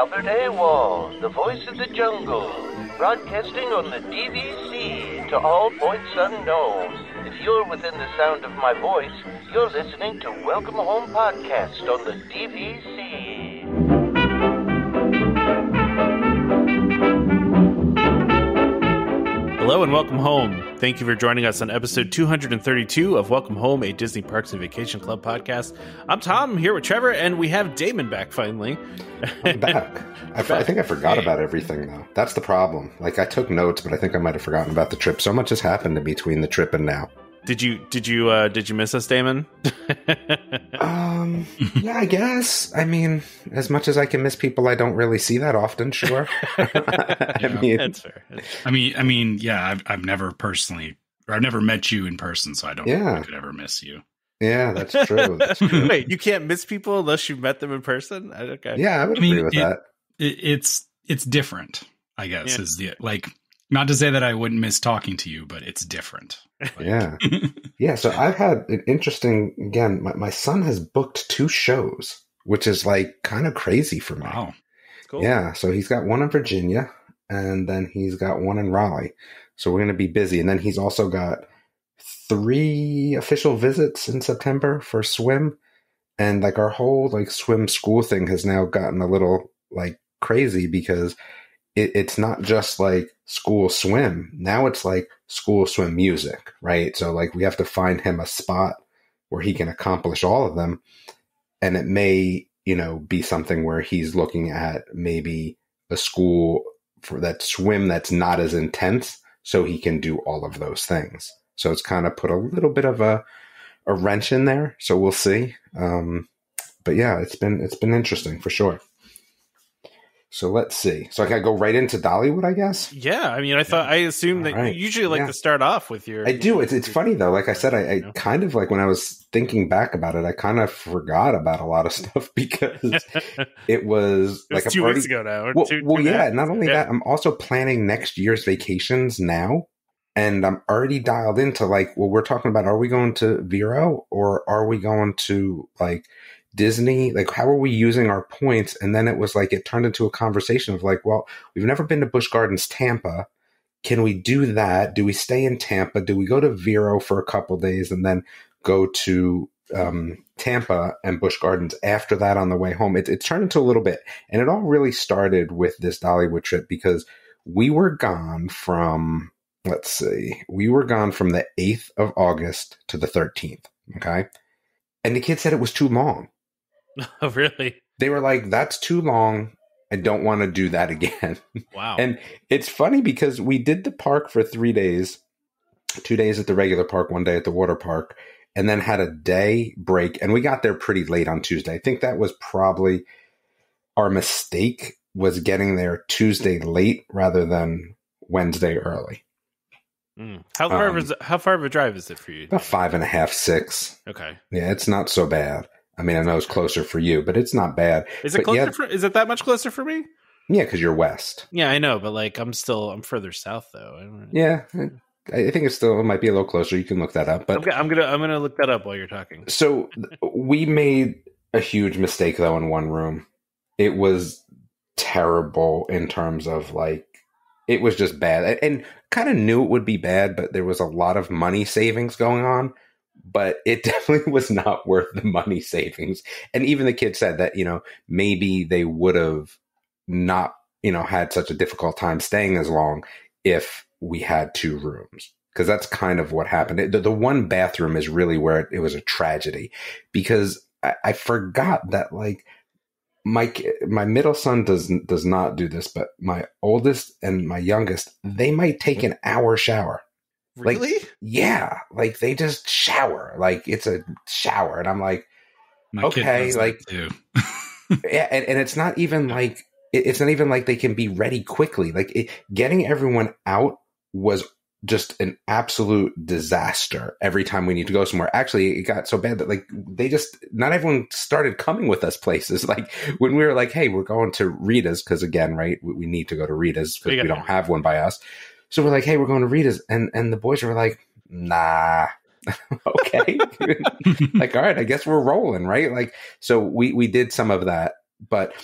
Albert Awol, the voice of the jungle, broadcasting on the DVC to all points unknown. If you're within the sound of my voice, you're listening to Welcome Home Podcast on the DVC. Hello and welcome home. Thank you for joining us on episode 232 of Welcome Home, a Disney Parks and Vacation Club podcast. I'm Tom, I'm here with Trevor, and we have Damon back finally. I'm back. I, I think I forgot about everything, though. That's the problem. Like, I took notes, but I think I might have forgotten about the trip. So much has happened between the trip and now. Did you did you uh did you miss us, Damon? um, yeah, I guess. I mean, as much as I can miss people I don't really see that often, sure. I yeah, mean, that's fair. I mean, I mean, yeah, I've I've never personally, or I've never met you in person, so I don't. Yeah, I could ever miss you. Yeah, that's true. That's true. Wait, you can't miss people unless you met them in person. Okay. Yeah, I would I mean, agree with it, that. It, it's it's different. I guess yeah. is the like not to say that I wouldn't miss talking to you, but it's different. Like, yeah. yeah. So I've had an interesting, again, my, my son has booked two shows, which is like kind of crazy for me. Wow. Cool. Yeah. So he's got one in Virginia and then he's got one in Raleigh. So we're going to be busy. And then he's also got three official visits in September for swim. And like our whole like swim school thing has now gotten a little like crazy because it, it's not just like school swim. Now it's like school swim music, right? So like we have to find him a spot where he can accomplish all of them. And it may, you know, be something where he's looking at maybe a school for that swim that's not as intense so he can do all of those things. So it's kind of put a little bit of a a wrench in there. So we'll see. Um, but yeah, it's been it's been interesting for sure. So let's see. So I can go right into Dollywood, I guess. Yeah, I mean, I thought I assume that right. you usually like yeah. to start off with your. I do. It's it's funny though. Like I said, I, I kind of like when I was thinking back about it, I kind of forgot about a lot of stuff because it was it like was two weeks ago now. Well, two, well two yeah. Not only yeah. that, I'm also planning next year's vacations now, and I'm already dialed into like, well, we're talking about: are we going to Vero or are we going to like? Disney? Like, how are we using our points? And then it was like, it turned into a conversation of like, well, we've never been to Busch Gardens Tampa. Can we do that? Do we stay in Tampa? Do we go to Vero for a couple days and then go to um, Tampa and Busch Gardens after that on the way home? It, it turned into a little bit. And it all really started with this Dollywood trip because we were gone from, let's see, we were gone from the 8th of August to the 13th. Okay. And the kid said it was too long. Oh, really? They were like, that's too long. I don't want to do that again. Wow. and it's funny because we did the park for three days two days at the regular park, one day at the water park, and then had a day break. And we got there pretty late on Tuesday. I think that was probably our mistake was getting there Tuesday late rather than Wednesday early. Mm. How far um, is how far of a drive is it for you? About five and a half, six. Okay. Yeah, it's not so bad. I mean, I know it's closer for you, but it's not bad. Is it closer? Yeah, for, is it that much closer for me? Yeah, because you're west. Yeah, I know, but like I'm still I'm further south though. Yeah, I think it's still it might be a little closer. You can look that up. But I'm, I'm gonna I'm gonna look that up while you're talking. So we made a huge mistake though in one room. It was terrible in terms of like it was just bad and kind of knew it would be bad, but there was a lot of money savings going on but it definitely was not worth the money savings. And even the kid said that, you know, maybe they would have not, you know, had such a difficult time staying as long if we had two rooms. Because that's kind of what happened. The, the, one bathroom is really where it, it was a tragedy because I, I forgot that, like, my my middle son does does not do this, but my oldest and my youngest they might take an hour shower Really? Like, yeah. Like they just shower. Like it's a shower. And I'm like, My okay, like, yeah. And, and, it's not even like, it's not even like they can be ready quickly. Like it, getting everyone out was just an absolute disaster every time we need to go somewhere. Actually, it got so bad that like they just not everyone started coming with us places. Like when we were like, "Hey, we're going to Rita's," because again, right, we, we, need to go to Rita's because we don't have one by us. So we're like, hey, we're going to Rita's. And, and the boys were like, nah. okay. like, all right, I guess we're rolling, right? Like, so we, we did some of that, but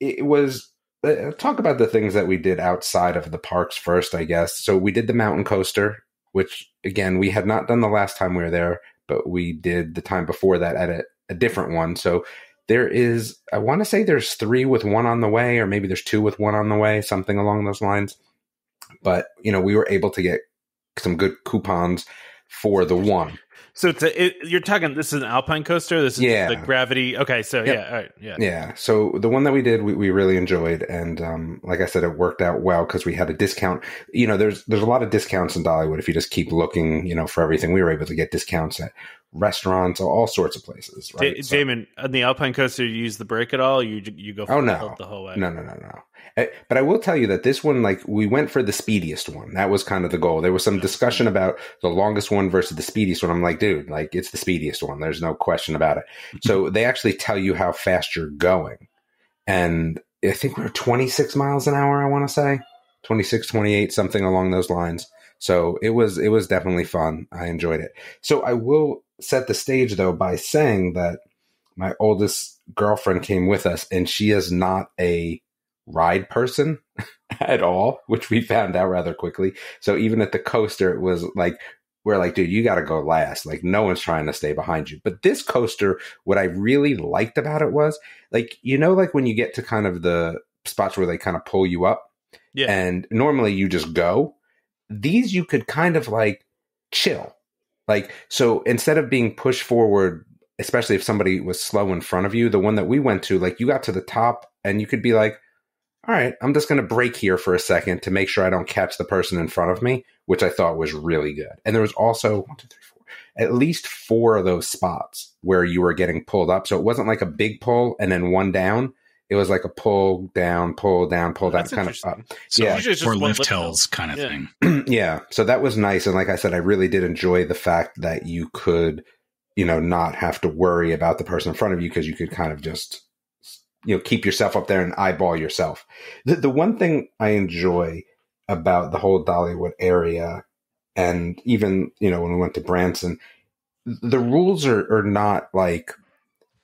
it was uh, talk about the things that we did outside of the parks first, I guess. So we did the mountain coaster, which again we had not done the last time we were there, but we did the time before that at a, a different one. So there is, I want to say there's three with one on the way, or maybe there's two with one on the way, something along those lines. But you know, we were able to get some good coupons for the one. So it's a, it, you're talking. This is an alpine coaster. This is yeah. the gravity. Okay, so yep. yeah, all right, yeah, yeah. So the one that we did, we, we really enjoyed, and um, like I said, it worked out well because we had a discount. You know, there's there's a lot of discounts in Dollywood if you just keep looking. You know, for everything, we were able to get discounts at restaurants, all sorts of places. Right? D- so, Damon, on the alpine coaster, you use the brake at all? You you go? oh no, the whole way. No, no, no, no. Eh, but I will tell you that this one, like, we went for the speediest one. That was kind of the goal. There was some discussion about the longest one versus the speediest one. I'm like, dude, like, it's the speediest one. There's no question about it. So they actually tell you how fast you're going. And I think we are 26 miles an hour, I want to say 26, 28, something along those lines. So it was, it was definitely fun. I enjoyed it. So I will set the stage though by saying that my oldest girlfriend came with us and she is not a ride person at all, which we found out rather quickly. So even at the coaster, it was like, we're like, dude, you got to go last. Like, no one's trying to stay behind you. But this coaster, what I really liked about it was, like, you know, like when you get to kind of the spots where they kind of pull you up, yeah. and normally you just go. These you could kind of like chill. Like, so instead of being pushed forward, especially if somebody was slow in front of you, the one that we went to, like, you got to the top and you could be like, all right, I'm just going to break here for a second to make sure I don't catch the person in front of me, which I thought was really good. And there was also one, two, three, four, at least four of those spots where you were getting pulled up. So it wasn't like a big pull and then one down. It was like a pull down, pull down, pull down kind of up. So yeah, or lift hills kind of yeah. thing. yeah, so that was nice, and like I said, I really did enjoy the fact that you could, you know, not have to worry about the person in front of you because you could kind of just you know keep yourself up there and eyeball yourself. The, the one thing I enjoy about the whole Dollywood area, and even you know when we went to Branson, the rules are are not like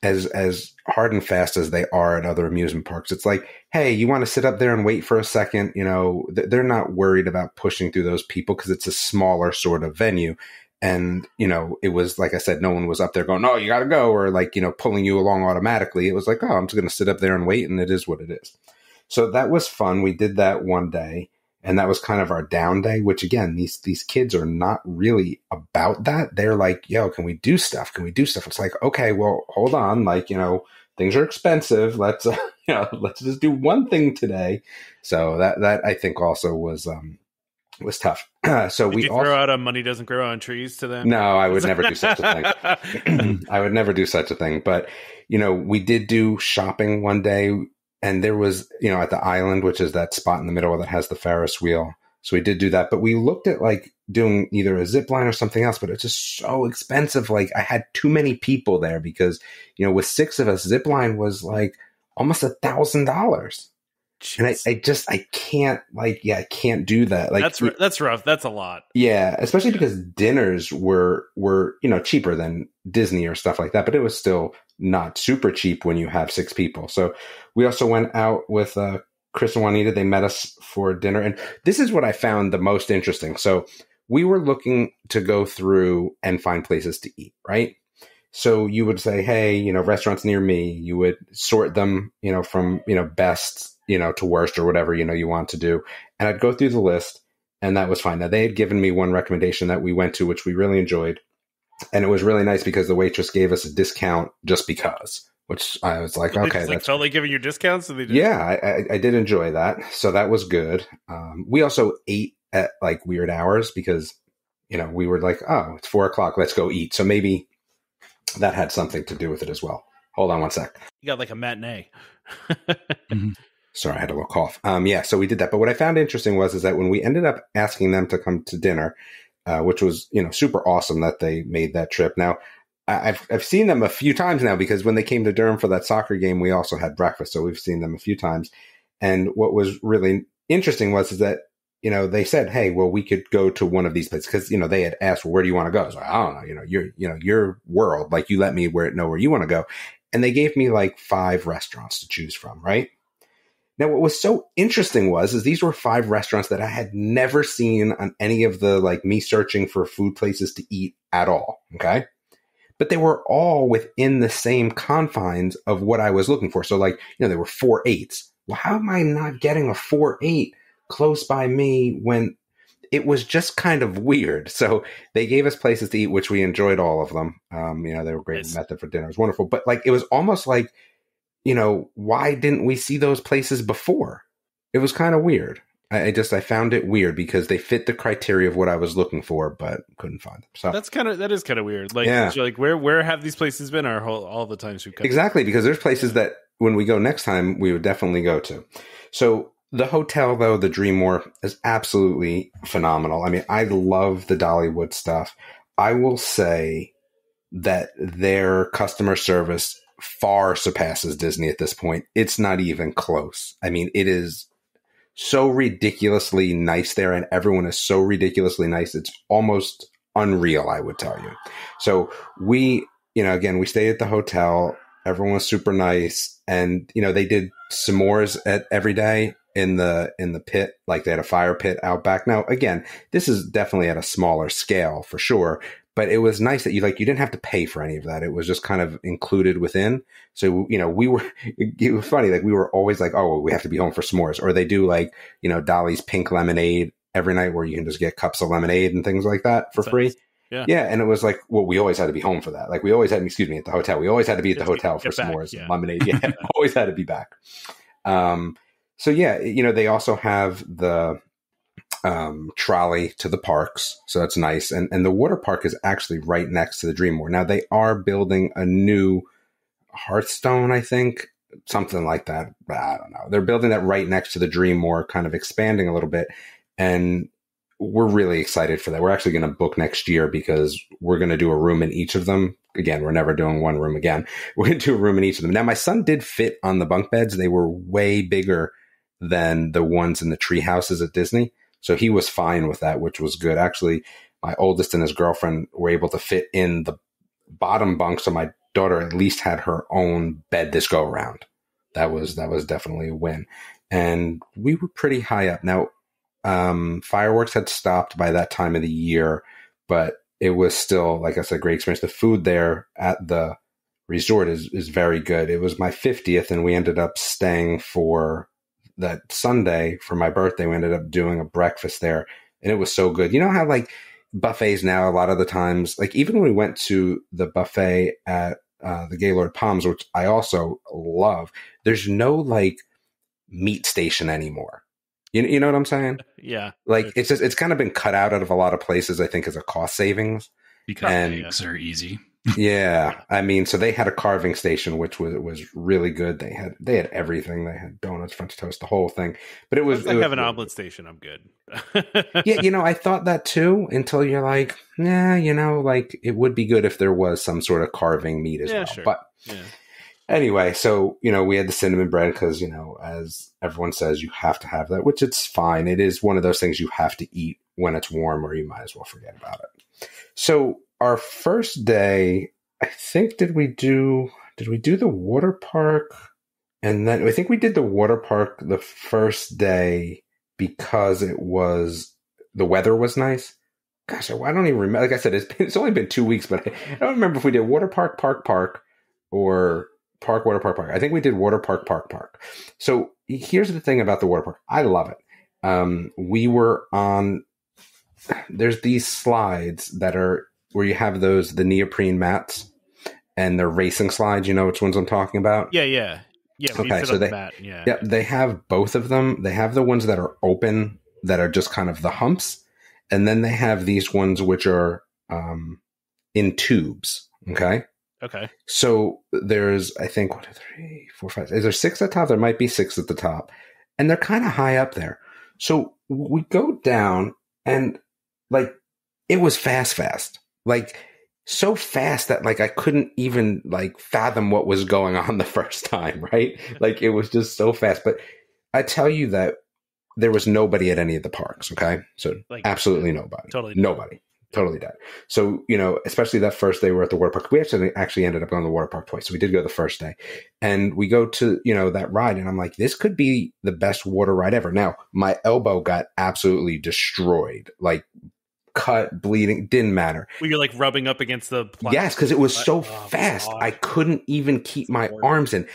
as as hard and fast as they are at other amusement parks. It's like, hey, you want to sit up there and wait for a second? You know, they're not worried about pushing through those people because it's a smaller sort of venue. And, you know, it was like I said, no one was up there going, no, you got to go, or like, you know, pulling you along automatically. It was like, oh, I'm just going to sit up there and wait, and it is what it is. So that was fun. We did that one day, and that was kind of our down day, which again, these these kids are not really about that. They're like, yo, can we do stuff? Can we do stuff? It's like, okay, well, hold on. Like, you know, things are expensive. Let's, uh, you know, let's just do one thing today. So that, that I think also was, um, was tough. so Did we you throw out a money doesn't grow on trees to them. No, I would never do such a thing. I would never do such a thing. But you know, we did do shopping one day, and there was you know at the island, which is that spot in the middle that has the Ferris wheel. So we did do that, but we looked at like doing either a zip line or something else, but it's just so expensive. Like I had too many people there because you know with six of us, zip line was like almost a thousand dollars. Jeez. And I, I just I can't like yeah I can't do that. Like that's that's rough. That's a lot. Yeah especially because dinners were were you know cheaper than Disney or stuff like that but it was still not super cheap when you have six people. So we also went out with uh, Chris and Juanita. They met us for dinner and this is what I found the most interesting. So we were looking to go through and find places to eat right? So you would say hey you know restaurants near me. You would sort them you know from you know best you know, to worst or whatever, you know, you want to do. And I'd go through the list and that was fine. Now they had given me one recommendation that we went to, which we really enjoyed. And it was really nice because the waitress gave us a discount just because, which I was like, okay, that's like totally giving you discounts. So yeah, I, I, I, did enjoy that. So that was good. Um, we also ate at like weird hours because, you know, we were like, oh, it's four o'clock. Let's go eat. So maybe that had something to do with it as well. Hold on one sec. You got like a matinee. mm-hmm. Sorry, I had a little cough. Um, yeah, so we did that. But what I found interesting was is that when we ended up asking them to come to dinner, uh, which was you know super awesome that they made that trip. Now, I've I've seen them a few times now because when they came to Durham for that soccer game, we also had breakfast, so we've seen them a few times. And what was really interesting was is that you know they said, hey, well, we could go to one of these places because you know they had asked, well, where do you want to go? So I don't know, you know, your you know your world, like you let me where know where you want to go, and they gave me like five restaurants to choose from, right? Now, what was so interesting was, is these were five restaurants that I had never seen on any of the like me searching for food places to eat at all. Okay. But they were all within the same confines of what I was looking for. So like, you know, there were four eights. Well, how am I not getting a four eight close by me when it was just kind of weird. So they gave us places to eat, which we enjoyed all of them. Um, you know, they were great nice. method for dinner. It was wonderful. But like, it was almost like you know, why didn't we see those places before? It was kind of weird. I, just I found it weird because they fit the criteria of what I was looking for, but couldn't find them. So that's kind of that is kind of weird. Like, yeah. like where where have these places been? Our whole all the times we've come exactly because there's places that when we go next time we would definitely go to. So the hotel though, the Dreammore is absolutely phenomenal. I mean, I love the Dollywood stuff. I will say that their customer service far surpasses Disney at this point. It's not even close. I mean, it is so ridiculously nice there, and everyone is so ridiculously nice. It's almost unreal, I would tell you. So we, you know, again, we stayed at the hotel. Everyone was super nice, and you know, they did s'mores at every day in the in the pit like they had a fire pit out back now again this is definitely at a smaller scale for sure but it was nice that you like you didn't have to pay for any of that. It was just kind of included within. So you know, we were it was funny like we were always like, oh, we have to be home for s'mores, or they do like you know Dolly's pink lemonade every night where you can just get cups of lemonade and things like that for free. Yeah. yeah, and it was like, well, we always had to be home for that. Like we always had, excuse me, at the hotel. We always had to be at the hotel for s'mores yeah. lemonade. Yeah, always had to be back. Um, so yeah, you know, they also have the um, trolley to the parks. So that's nice. And, and the water park is actually right next to the Dream Dreammore. Now they are building a new Hearthstone, I think, something like that. I don't know. They're building that right next to the Dream Dreammore, kind of expanding a little bit. And we're really excited for that. We're actually going to book next year because we're going to do a room in each of them. Again, we're never doing one room again. We're going to do a room in each of them. Now, my son did fit on the bunk beds. They were way bigger than the ones in the tree houses at Disney. So he was fine with that, which was good. Actually, my oldest and his girlfriend were able to fit in the bottom bunk, so my daughter at least had her own bed this go around. That was that was definitely a win, and we were pretty high up. Now, um, fireworks had stopped by that time of the year, but it was still, like I said, great experience. The food there at the resort is is very good. It was my fiftieth, and we ended up staying for that Sunday for my birthday, we ended up doing a breakfast there, and it was so good. You know how like buffets now, a lot of the times, like even when we went to the buffet at uh, the Gaylord Palms, which I also love, there's no like meat station anymore. You, you know what I'm saying? Yeah. Like it's just it's kind of been cut out out of a lot of places. I think as a cost savings because and, eggs are easy yeah, I mean, so they had a carving station, which was was really good. They had they had everything. They had donuts, French toast, the whole thing. But it was. Once I have an omelet station. I'm good. yeah, you know, I thought that too until you're like, yeah, you know, like it would be good if there was some sort of carving meat as yeah, well. Sure. But yeah. anyway, so you know, we had the cinnamon bread because you know, as everyone says, you have to have that, which it's fine. It is one of those things you have to eat when it's warm, or you might as well forget about it. So our first day, I think did we do did we do the water park? And then I think we did the water park the first day because it was the weather was nice. Gosh, I don't even remember. Like I said, it's been, it's only been two weeks, but I, I don't remember if we did water park, park, park, or park, water park, park. I think we did water park, park, park. So here's the thing about the water park. I love it. Um, we were on. There's these slides that are where you have those the neoprene mats and they're racing slides. You know which ones I'm talking about? Yeah, yeah, yeah. Okay, so they the yeah. yeah they have both of them. They have the ones that are open that are just kind of the humps, and then they have these ones which are um, in tubes. Okay. Okay. So there's, I think, one, two, three, four, five. Is there six at the top? There might be six at the top, and they're kind of high up there. So we go down, and like it was fast, fast like so fast that like I couldn't even like fathom what was going on the first time, right? like it was just so fast. But I tell you that there was nobody at any of the parks, okay? So like, absolutely nobody. Totally nobody. totally dead. So, you know, especially that first day we're at the water park. We actually actually ended up going to the water park twice. So we did go the first day. And we go to, you know, that ride and I'm like, this could be the best water ride ever. Now, my elbow got absolutely destroyed. Like cut, bleeding, didn't matter. Well, you're like rubbing up against the plastic. Yes, because it was so oh, fast. God. I couldn't even keep my arms in.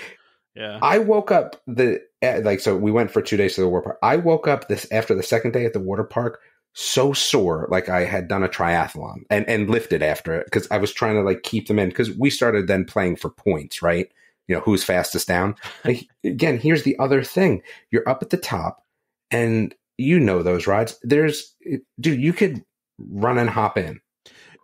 Yeah. I woke up the eh, like so we went for two days to the water park. I woke up this after the second day at the water park so sore like I had done a triathlon and and lifted after it because I was trying to like keep them in because we started then playing for points, right? You know, who's fastest down. like, again, here's the other thing. You're up at the top and you know those rides. There's dude, you could run and hop in.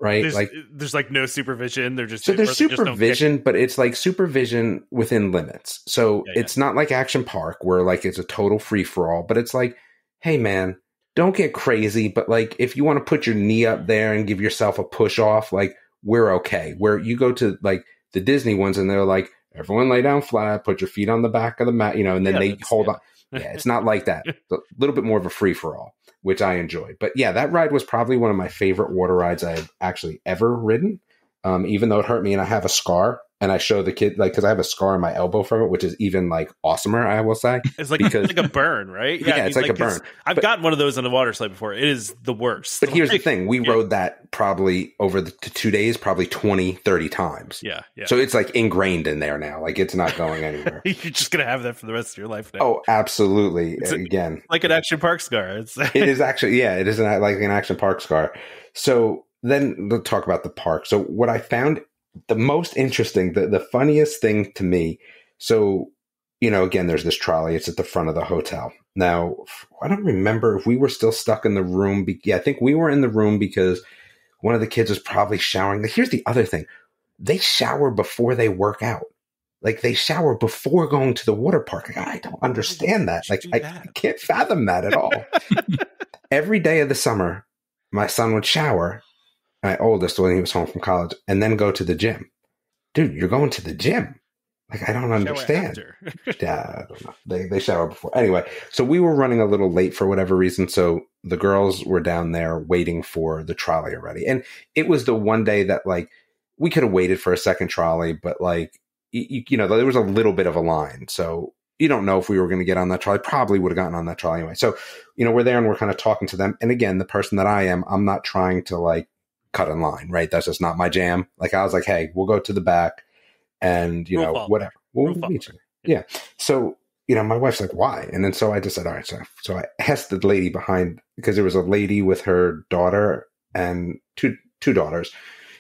Right? There's, like there's like no supervision. They're just so there's supervision, but it's like supervision within limits. So yeah, it's yeah. not like Action Park where like it's a total free for all, but it's like, hey man, don't get crazy, but like if you want to put your knee up there and give yourself a push off, like we're okay. Where you go to like the Disney ones and they're like, everyone lay down flat, put your feet on the back of the mat, you know, and then yeah, they hold on. Yeah, it's not like that. It's a little bit more of a free for all, which I enjoyed. But yeah, that ride was probably one of my favorite water rides I've actually ever ridden. Um, even though it hurt me and I have a scar and I show the kid like because I have a scar on my elbow from it, which is even like awesomer. I will say it's like because, it's like a burn, right? Yeah, yeah it's like, like, a burn. I've but, gotten one of those on the water slide before. It is the worst. But here's the thing: we yeah. rode that probably over the two days, probably 20, 30 times. Yeah, yeah. So it's like ingrained in there now. Like it's not going anywhere. You're just gonna have that for the rest of your life now. Oh, absolutely. It's Again, a, like an action park scar. It's it is actually yeah, it is an, like an action park scar. So then let's talk about the park. So what I found the most interesting, the, the funniest thing to me. So, you know, again, there's this trolley. It's at the front of the hotel. Now, I don't remember if we were still stuck in the room. Be- yeah, I think we were in the room because one of the kids was probably showering. Here's the other thing they shower before they work out. Like they shower before going to the water park. Like, I don't understand that. Like I, I can't fathom that at all. Every day of the summer, my son would shower my oldest when he was home from college, and then go to the gym. Dude, you're going to the gym. Like I don't understand. yeah, I don't know. They they shower before. Anyway, so we were running a little late for whatever reason. So the girls were down there waiting for the trolley already, and it was the one day that like we could have waited for a second trolley, but like you, you know there was a little bit of a line. So you don't know if we were going to get on that trolley. Probably would have gotten on that trolley anyway. So you know we're there and we're kind of talking to them. And again, the person that I am, I'm not trying to like cut in line, right? That's just not my jam. Like I was like, hey, we'll go to the back and you know, whatever. We'll, we'll meet you. Yeah. So, you know, my wife's like, why? And then so I just said, all right. So, so I asked the lady behind because there was a lady with her daughter and two two daughters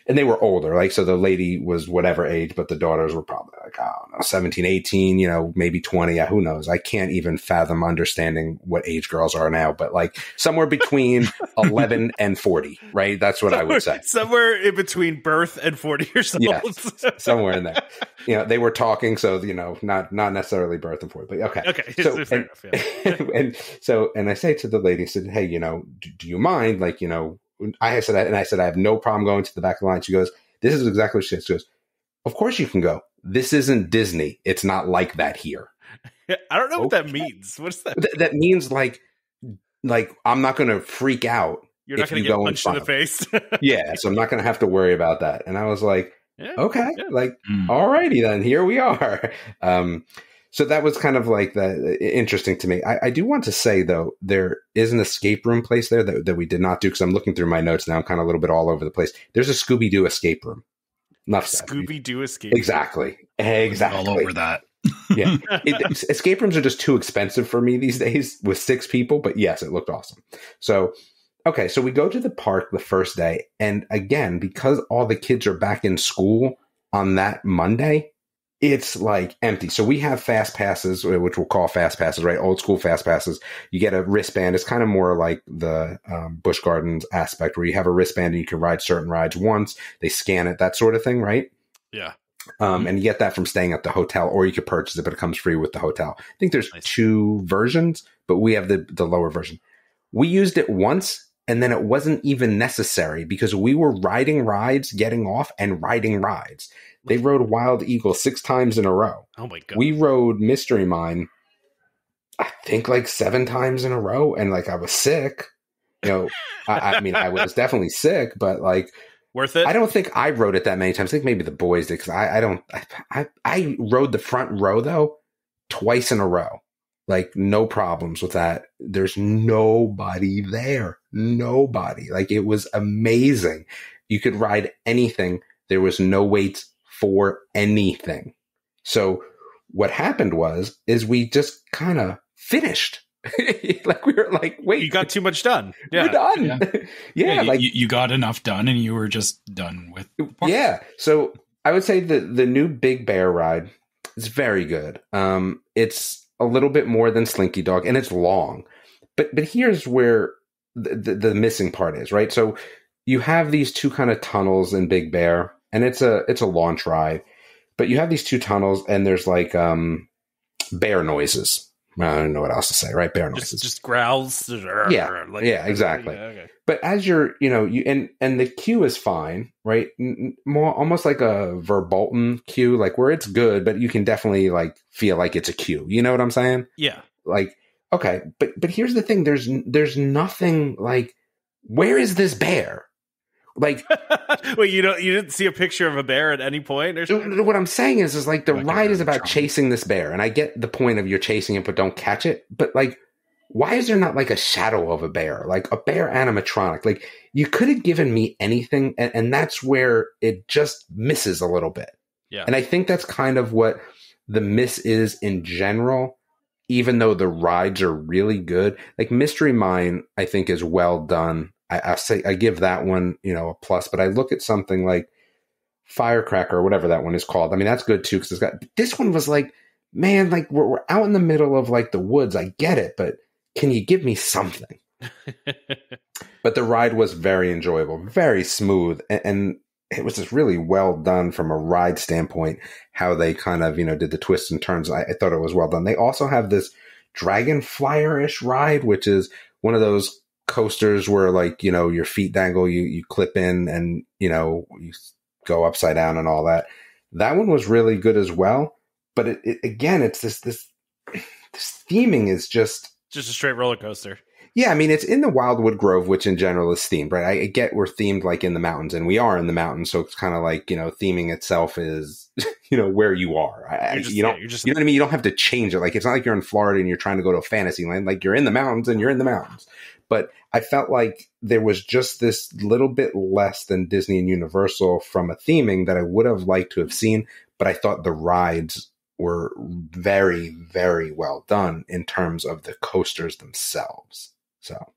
and they were older. Like, so the lady was whatever age, but the daughters were probably like, I don't know, 17, 18, you know, maybe 20. Yeah, who knows? I can't even fathom understanding what age girls are now, but like somewhere between 11 and 40, right? That's what somewhere, I would say. Somewhere in between birth and 40 years old. Yes, somewhere in there. You know, they were talking. So, you know, not, not necessarily birth and 40, but okay. Okay. So, and, enough, yeah. and so, and I say to the lady, I said, Hey, you know, do, do you mind? Like, you know, I said, that, and I said, I have no problem going to the back of the line. She goes, this is exactly what she says. She goes, of course you can go. This isn't Disney. It's not like that here. I don't know okay. what that means. What's that? Th- that means like, like I'm not going to freak out. You're not going to get punched in the face. yeah, so I'm not going to have to worry about that. And I was like, yeah, okay, yeah. like, mm. alrighty then, here we are. Um, so that was kind of like the interesting to me. I, I, do want to say though, there is an escape room place there that, that we did not do because I'm looking through my notes now. I'm kind of a little bit all over the place. There's a Scooby Doo escape room. Enough Scooby Doo escape. Exactly. Exactly. All over that. yeah. It, escape rooms are just too expensive for me these days with six people, but yes, it looked awesome. So, okay. So we go to the park the first day. And again, because all the kids are back in school on that Monday, it's like empty. So we have fast passes, uh, which we'll call fast passes, right? Old school fast passes. You get a wristband. It's kind of more like the um, Busch Gardens aspect where you have a wristband and you can ride certain rides once. They scan it, that sort of thing, right? Yeah. Um, and you get that from staying at the hotel, or you could purchase it, but it comes free with the hotel. I think there's nice. two versions, but we have the the lower version. We used it once, and then it wasn't even necessary because we were riding rides, getting off, and riding rides. They rode Wild Eagle six times in a row. Oh my god. We rode Mystery Mine, I think like seven times in a row, and like I was sick. you know, I, I mean, I was definitely sick, but like worth it. I don't think I rode it that many times. I think maybe the boys did because I, I don't. I, I I rode the front row though twice in a row, like no problems with that. There's nobody there, nobody. Like it was amazing. You could ride anything. There was no wait for anything. So what happened was is we just kind of finished like we were like, wait, you got too much done. Yeah. We're done. Yeah, yeah, yeah like you, you, got enough done, and you were just done with. Yeah, so I would say the the new Big Bear ride is very good. Um, it's a little bit more than Slinky Dog, and it's long. But but here's where the, the, the missing part is, right? So you have these two kind of tunnels in Big Bear, and it's a it's a launch ride, but you have these two tunnels, and there's like um bear noises I don't know what else to say, right? Bear noises, just, just growls. Yeah, like, yeah, exactly. Yeah, okay. But as you're, you know, you and and the queue is fine, right? More almost like a Verbolten queue, like where it's good, but you can definitely like feel like it's a queue. You know what I'm saying? Yeah. Like okay, but but here's the thing: there's there's nothing like where is this bear? Like, wait, you don't you didn't see a picture of a bear at any point? Or something? What I'm saying is, is like the like ride is about chasing this bear, and I get the point of you're chasing it, but don't catch it. But like, why is there not like a shadow of a bear, like a bear animatronic? Like, you could have given me anything, and, and that's where it just misses a little bit. Yeah, and I think that's kind of what the miss is in general. Even though the rides are really good, like Mystery Mine, I think is well done I, I say I give that one you know a plus, but I look at something like Firecracker or whatever that one is called. I mean that's good too because it's got this one was like man like we're, we're out in the middle of like the woods. I get it, but can you give me something? but the ride was very enjoyable, very smooth, and, and, it was just really well done from a ride standpoint. How they kind of you know did the twists and turns. I, I thought it was well done. They also have this Dragonflier ish ride, which is one of those coasters where like you know your feet dangle you you clip in and you know you go upside down and all that. That one was really good as well but it, it, again it's this this this theming is just just a straight roller coaster. Yeah i mean it's in the wildwood grove which in general is themed right? I, I get we're themed like in the mountains and we are in the mountains so it's kind of like you know theming itself is you know where you are. I, just, you don't yeah, just, you know what i mean? You don't have to change it. Like it's not like you're in florida and you're trying to go to a fantasy land. Like you're in the mountains and you're in the mountains but I felt like there was just this little bit less than Disney and Universal from a theming that I would have liked to have seen. But I thought the rides were very, very well done in terms of the coasters themselves. So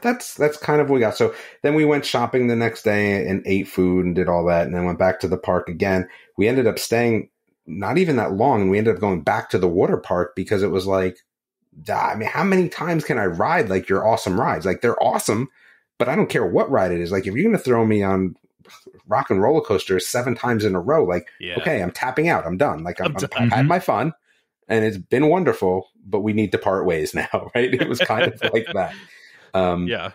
that's that's kind of what we got. So then we went shopping the next day and ate food and did all that, and then went back to the park again. We ended up staying not even that long, and we ended up going back to the water park because it was like I mean, how many times can I ride like your awesome rides? Like they're awesome, but I don't care what ride it is. Like if you're going to throw me on rock and roller coaster seven times in a row, like yeah. okay, I'm tapping out. I'm done. Like I'm, I'm, I've had my fun, and it's been wonderful. But we need to part ways now, right? It was kind of like that. Um, yeah.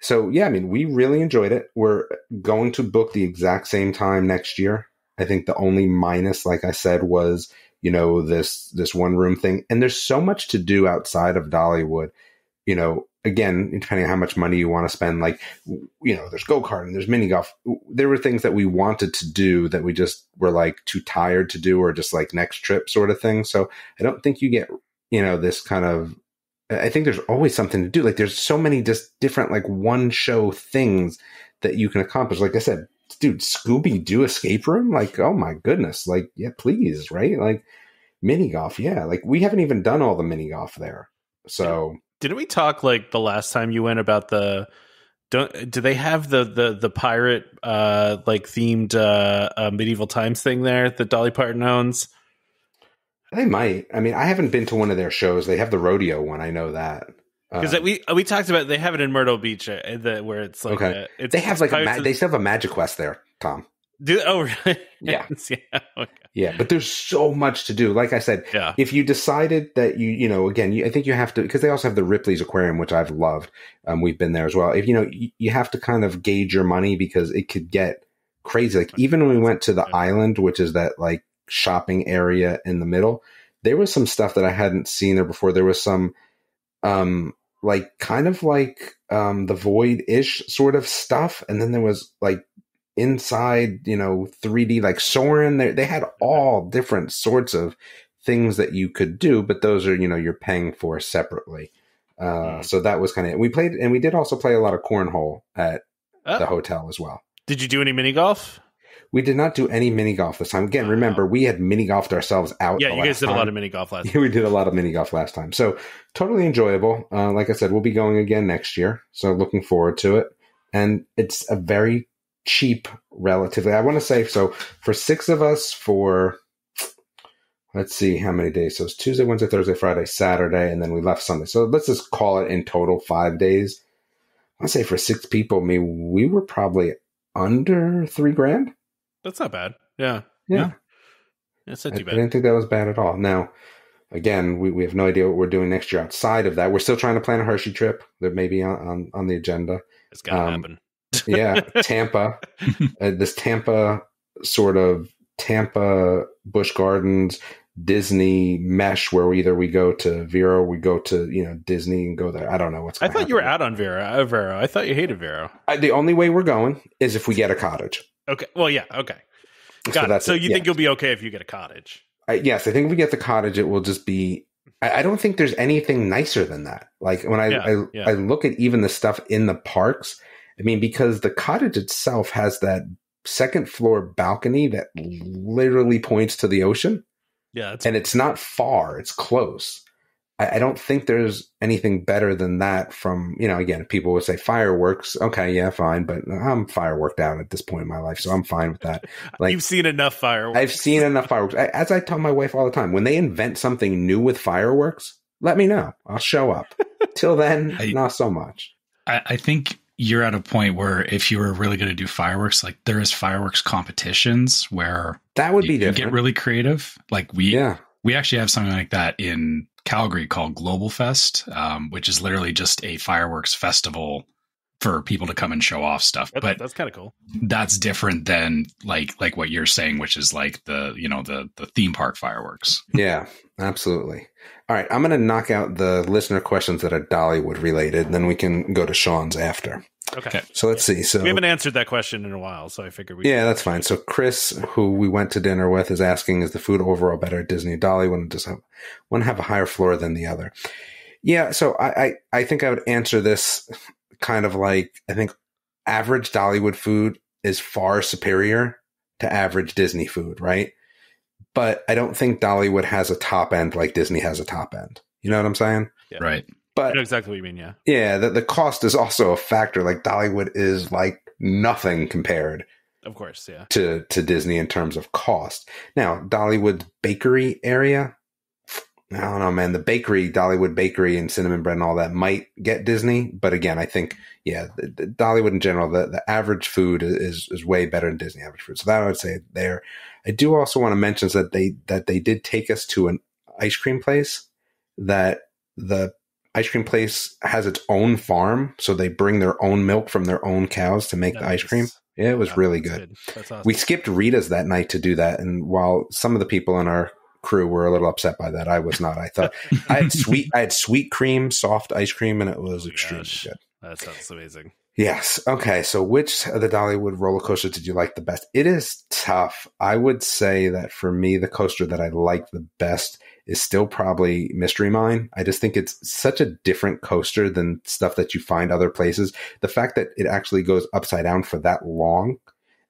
So yeah, I mean, we really enjoyed it. We're going to book the exact same time next year. I think the only minus, like I said, was you know this this one room thing. And there's so much to do outside of dollywood you know again depending on how much money you want to spend like you know there's go-kart and there's mini golf. There were things that we wanted to do that we just were like too tired to do or just like next trip sort of thing. So i don't think you get you know this kind of i think there's always something to do. Like there's so many just different like one show things that you can accomplish. Like i said dude, Scooby Doo escape room? Like, oh my goodness. Like, yeah, please, right? Like, mini golf. Yeah. Like, we haven't even done all the mini golf there. So, didn't we talk like the last time you went about the. Don't do they have the the the pirate uh like themed uh, uh medieval times thing there that Dolly Parton owns? They might. I mean, I haven't been to one of their shows. They have the rodeo one. I know that because uh, we we talked about they have it in Myrtle Beach, uh, the, where it's like okay. A, it's, they have like a ma- they still have a MagiQuest there, Tom. Do oh really? Yeah, yeah, okay. yeah. But there's so much to do. Like I said, yeah. If you decided that you you know again, you, I think you have to because they also have the Ripley's Aquarium, which I've loved. Um, we've been there as well. If you know, you, you have to kind of gauge your money because it could get crazy. Like even when we went to the yeah. island, which is that like shopping area in the middle, there was some stuff that I hadn't seen there before. There was some um like kind of like um the void ish sort of stuff, and then there was like inside, you know, 3D like Soarin'. They they had all different sorts of things that you could do, but those are you know you're paying for separately. Uh, mm. So that was kind of we played, and we did also play a lot of cornhole at oh. the hotel as well. Did you do any mini golf? We did not do any mini golf this time. Again, remember we had mini golfed ourselves out. Yeah, you guys did time. a lot of mini golf last. time. we did a lot of mini golf last time, so totally enjoyable. Uh, like I said, we'll be going again next year, so looking forward to it. And it's a very cheap, relatively. I want to say so for six of us for. Let's see how many days. So it's Tuesday, Wednesday, Thursday, Friday, Saturday, and then we left Sunday. So let's just call it in total five days. I say for six people, I mean, we were probably under three grand. That's not bad. Yeah. Yeah. That's not too bad. I didn't think that was bad at all. Now, again, we, we have no idea what we're doing next year outside of that. We're still trying to plan a Hershey trip that may be on, on, on the agenda. It's got to um, happen. yeah. Tampa. uh, this Tampa sort of Tampa Busch Gardens Disney mesh where we either we go to Vero, we go to you know Disney and go there. I don't know what's. I thought you were out on Vero. Uh, Vero. I thought you hated Vero. I, the only way we're going is if we get a cottage. Okay. Well, yeah. Okay. Got so, it. so you think you'll be okay if you get a cottage? I, yes, I think if we get the cottage, it will just be. I, I don't think there's anything nicer than that. Like when I yeah, I, yeah. I look at even the stuff in the parks. I mean, because the cottage itself has that second floor balcony that literally points to the ocean. Yeah, and it's not far; it's close. I, I, don't think there's anything better than that. From you know, again, people would say fireworks. Okay, yeah, fine, but I'm fireworked out at this point in my life, so I'm fine with that. Like you've seen enough fireworks. I've seen enough fireworks. I, as I tell my wife all the time, when they invent something new with fireworks, let me know. I'll show up. Till then, I, not so much. I, I think you're at a point where if you were really going to do fireworks, like there is fireworks competitions where that would be different. get really creative. Like we, yeah. We actually have something like that in Calgary called Global Fest, um, which is literally just a fireworks festival for people to come and show off stuff. That's, but that's kind of cool. That's different than like like what you're saying, which is like the you know the the theme park fireworks. Yeah, absolutely. All right, I'm going to knock out the listener questions that are Dollywood related, and then we can go to Sean's after. Okay. So let's see. So we haven't answered that question in a while, so I figured we. Yeah, that's fine. So Chris, who we went to dinner with, is asking: Is the food overall better at Disney Dolly? One does have one have a higher floor than the other? Yeah. So I, I I think I would answer this kind of like I think average Dollywood food is far superior to average Disney food, right? But I don't think Dollywood has a top end like Disney has a top end. You know what I'm saying? Yeah. Right. But exactly what you mean, yeah. Yeah, the, the cost is also a factor. Like Dollywood is like nothing compared. Of course, yeah. To to Disney in terms of cost. Now, Dollywood's bakery area, I don't know, man. The bakery, Dollywood Bakery and cinnamon bread and all that might get Disney, but again, I think, yeah, the, the Dollywood in general, the, the average food is is way better than Disney average food. So that I would say there. I do also want to mention that they that they did take us to an ice cream place that the ice cream place has its own farm, so they bring their own milk from their own cows to make nice. the ice cream. Yeah, it was yeah, really good. good. Awesome. We skipped Rita's that night to do that, and while some of the people in our crew were a little upset by that, I was not. I thought I had sweet, I had sweet cream, soft ice cream, and it was oh extremely gosh. good. That sounds amazing. Yes. Okay. So, which of the Dollywood roller coasters did you like the best? It is tough. I would say that for me, the coaster that I like the best is still probably Mystery Mine. I just think it's such a different coaster than stuff that you find other places. The fact that it actually goes upside down for that long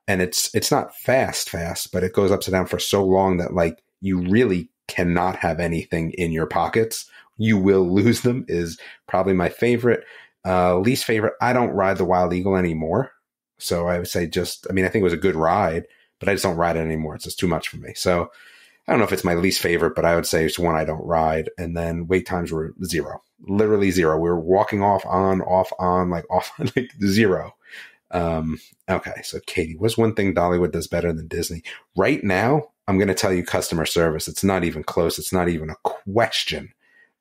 and it's it's not fast fast, but it goes upside down for so long that like you really cannot have anything in your pockets. You will lose them is probably my favorite. Uh, least favorite, I don't ride the Wild Eagle anymore. So I would say just, I mean, I think it was a good ride, but I just don't ride it anymore. It's just too much for me. So I don't know if it's my least favorite, but I would say it's one I don't ride. And then wait times were zero, literally zero. We were walking off, on, off, on, like off, like zero. Um, okay. So Katie, what's one thing Dollywood does better than Disney right now? I'm going to tell you customer service. It's not even close. It's not even a question.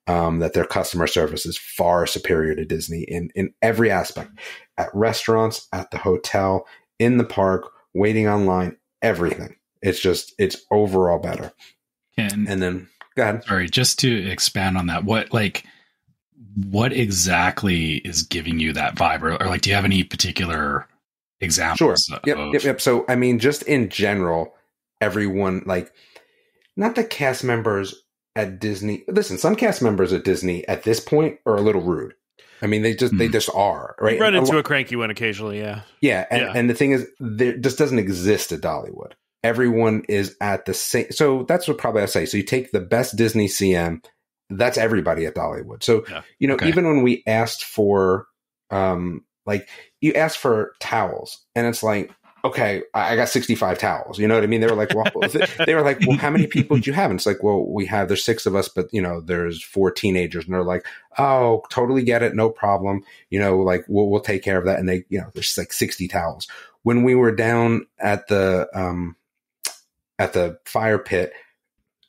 Um, that their customer service is far superior to Disney in, in every aspect at restaurants, at the hotel, in the park, waiting online, everything. It's just it's overall better. And and then go ahead. Sorry, just to expand on that, what like what exactly is giving you that vibe, or, or like, do you have any particular examples? Sure. Yep, of- yep. Yep. So, I mean, just in general, everyone like, not the cast members at Disney. Listen, some cast members at Disney at this point are a little rude. I mean, they just mm. they hmm. just are right. You run into a, a, cranky one occasionally, yeah. Yeah, and, yeah. and the thing is, there just doesn't exist at Dollywood. Everyone is at the same. So that's what probably I say. So you take the best Disney CM. That's everybody at Dollywood. So yeah. you know, okay. even when we asked for, um, like you asked for towels, and it's like okay, I got 65 towels. You know what I mean? They were like, well, they were like, well, how many people do you have? And it's like, well, we have, there's six of us, but you know, there's four teenagers and they're like, oh, totally get it. No problem. You know, like we'll, we'll take care of that. And they, you know, there's like 60 towels. When we were down at the, um, at the fire pit,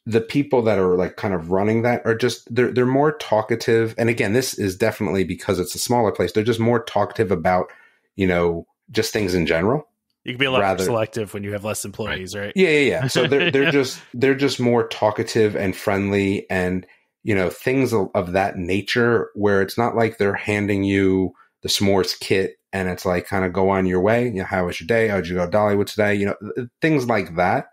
the people that are like kind of running that are just they're they're more talkative and again this is definitely because it's a smaller place they're just more talkative about you know just things in general you can be a lot rather, more selective when you have less employees, right? Yeah, yeah, yeah. So they're they're just they're just more talkative and friendly, and you know things of, of that nature. Where it's not like they're handing you the s'mores kit and it's like kind of go on your way. You know, how was your day? How'd you go to Dollywood today? You know, things like that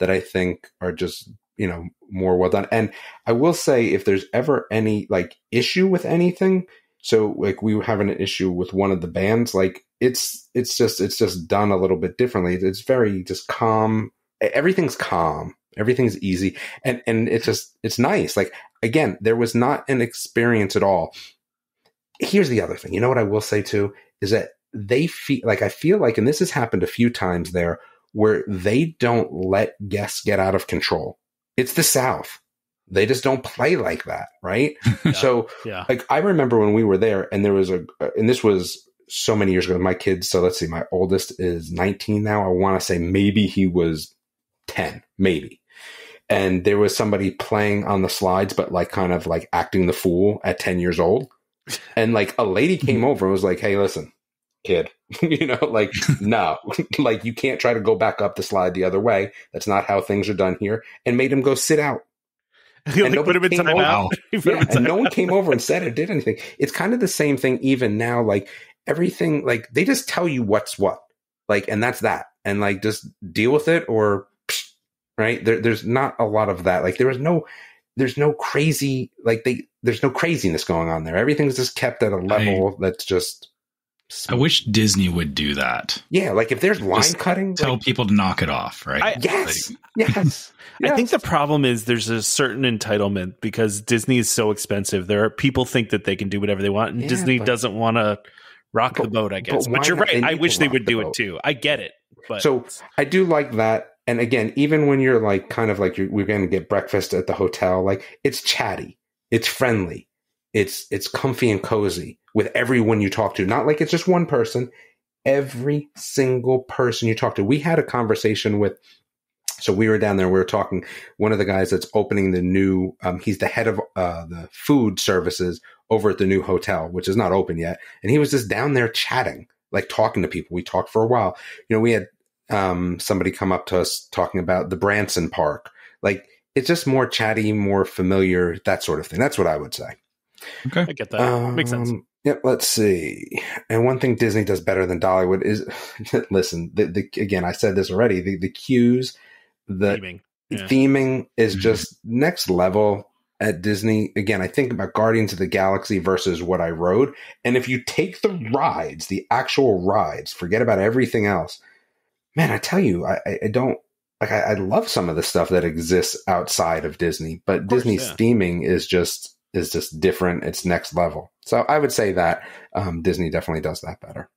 that I think are just you know more well done. And I will say, if there's ever any like issue with anything, so like we were having an issue with one of the bands, like it's it's just it's just done a little bit differently. It's very just calm. Everything's calm. Everything's easy, and and it's just it's nice. Like again, there was not an experience at all. Here's the other thing. You know what I will say too is that they feel like I feel like, and this has happened a few times there, where they don't let guests get out of control. It's the South they just don't play like that, right? yeah, so, yeah. like I remember when we were there, and there was a, uh, and this was so many years ago. My kids, so let's see, my oldest is 19 now. I want to say maybe he was 10, maybe. And there was somebody playing on the slides, but like kind of like acting the fool at 10 years old. And like a lady came over and was like, Hey, listen, kid, you know, like, no, like you can't try to go back up the slide the other way. That's not how things are done here. And made him go sit out and like, put him in yeah, and no one came over and said or did anything. It's kind of the same thing even now. Like everything, like they just tell you what's what, like, and that's that, and like just deal with it or, right? There, there's not a lot of that. Like there was no, there's no crazy, like they, there's no craziness going on there. Everything's just kept at a level I, that's just. I wish Disney would do that. Yeah, like if there's line Just cutting, tell like, people to knock it off, right? I, yes, like, yes. I think the problem is there's a certain entitlement because Disney is so expensive. There are people think that they can do whatever they want, and yeah, Disney but, doesn't want to rock but, the boat. I guess, but, but you're right. I wish they would the do boat. it too. I get it. But so I do like that. And again, even when you're like kind of like we're going to get breakfast at the hotel, like it's chatty, it's friendly, it's it's comfy and cozy with everyone you talk to. Not like it's just one person. Every single person you talk to. We had a conversation with so we were down there. We were talking. One of the guys that's opening the new. Um, he's the head of uh, the food services over at the new hotel, which is not open yet. And he was just down there chatting, like talking to people. We talked for a while. You know, we had um, somebody come up to us talking about the Branson Park. Like it's just more chatty, more familiar, that sort of thing. That's what I would say. Okay, I get that. Um, Makes sense. Yep. Let's see. And one thing Disney does better than Dollywood is, listen. The, the, again, I said this already. The, the queues the theming, yeah. theming is mm-hmm. just next level at Disney. Again, I think about Guardians of the Galaxy versus what I rode. And if you take the rides, the actual rides, forget about everything else, man, I tell you, I, I don't like, I, I, love some of the stuff that exists outside of Disney, but course, Disney's yeah. theming is just, is just different. It's next level. So I would say that um, Disney definitely does that better.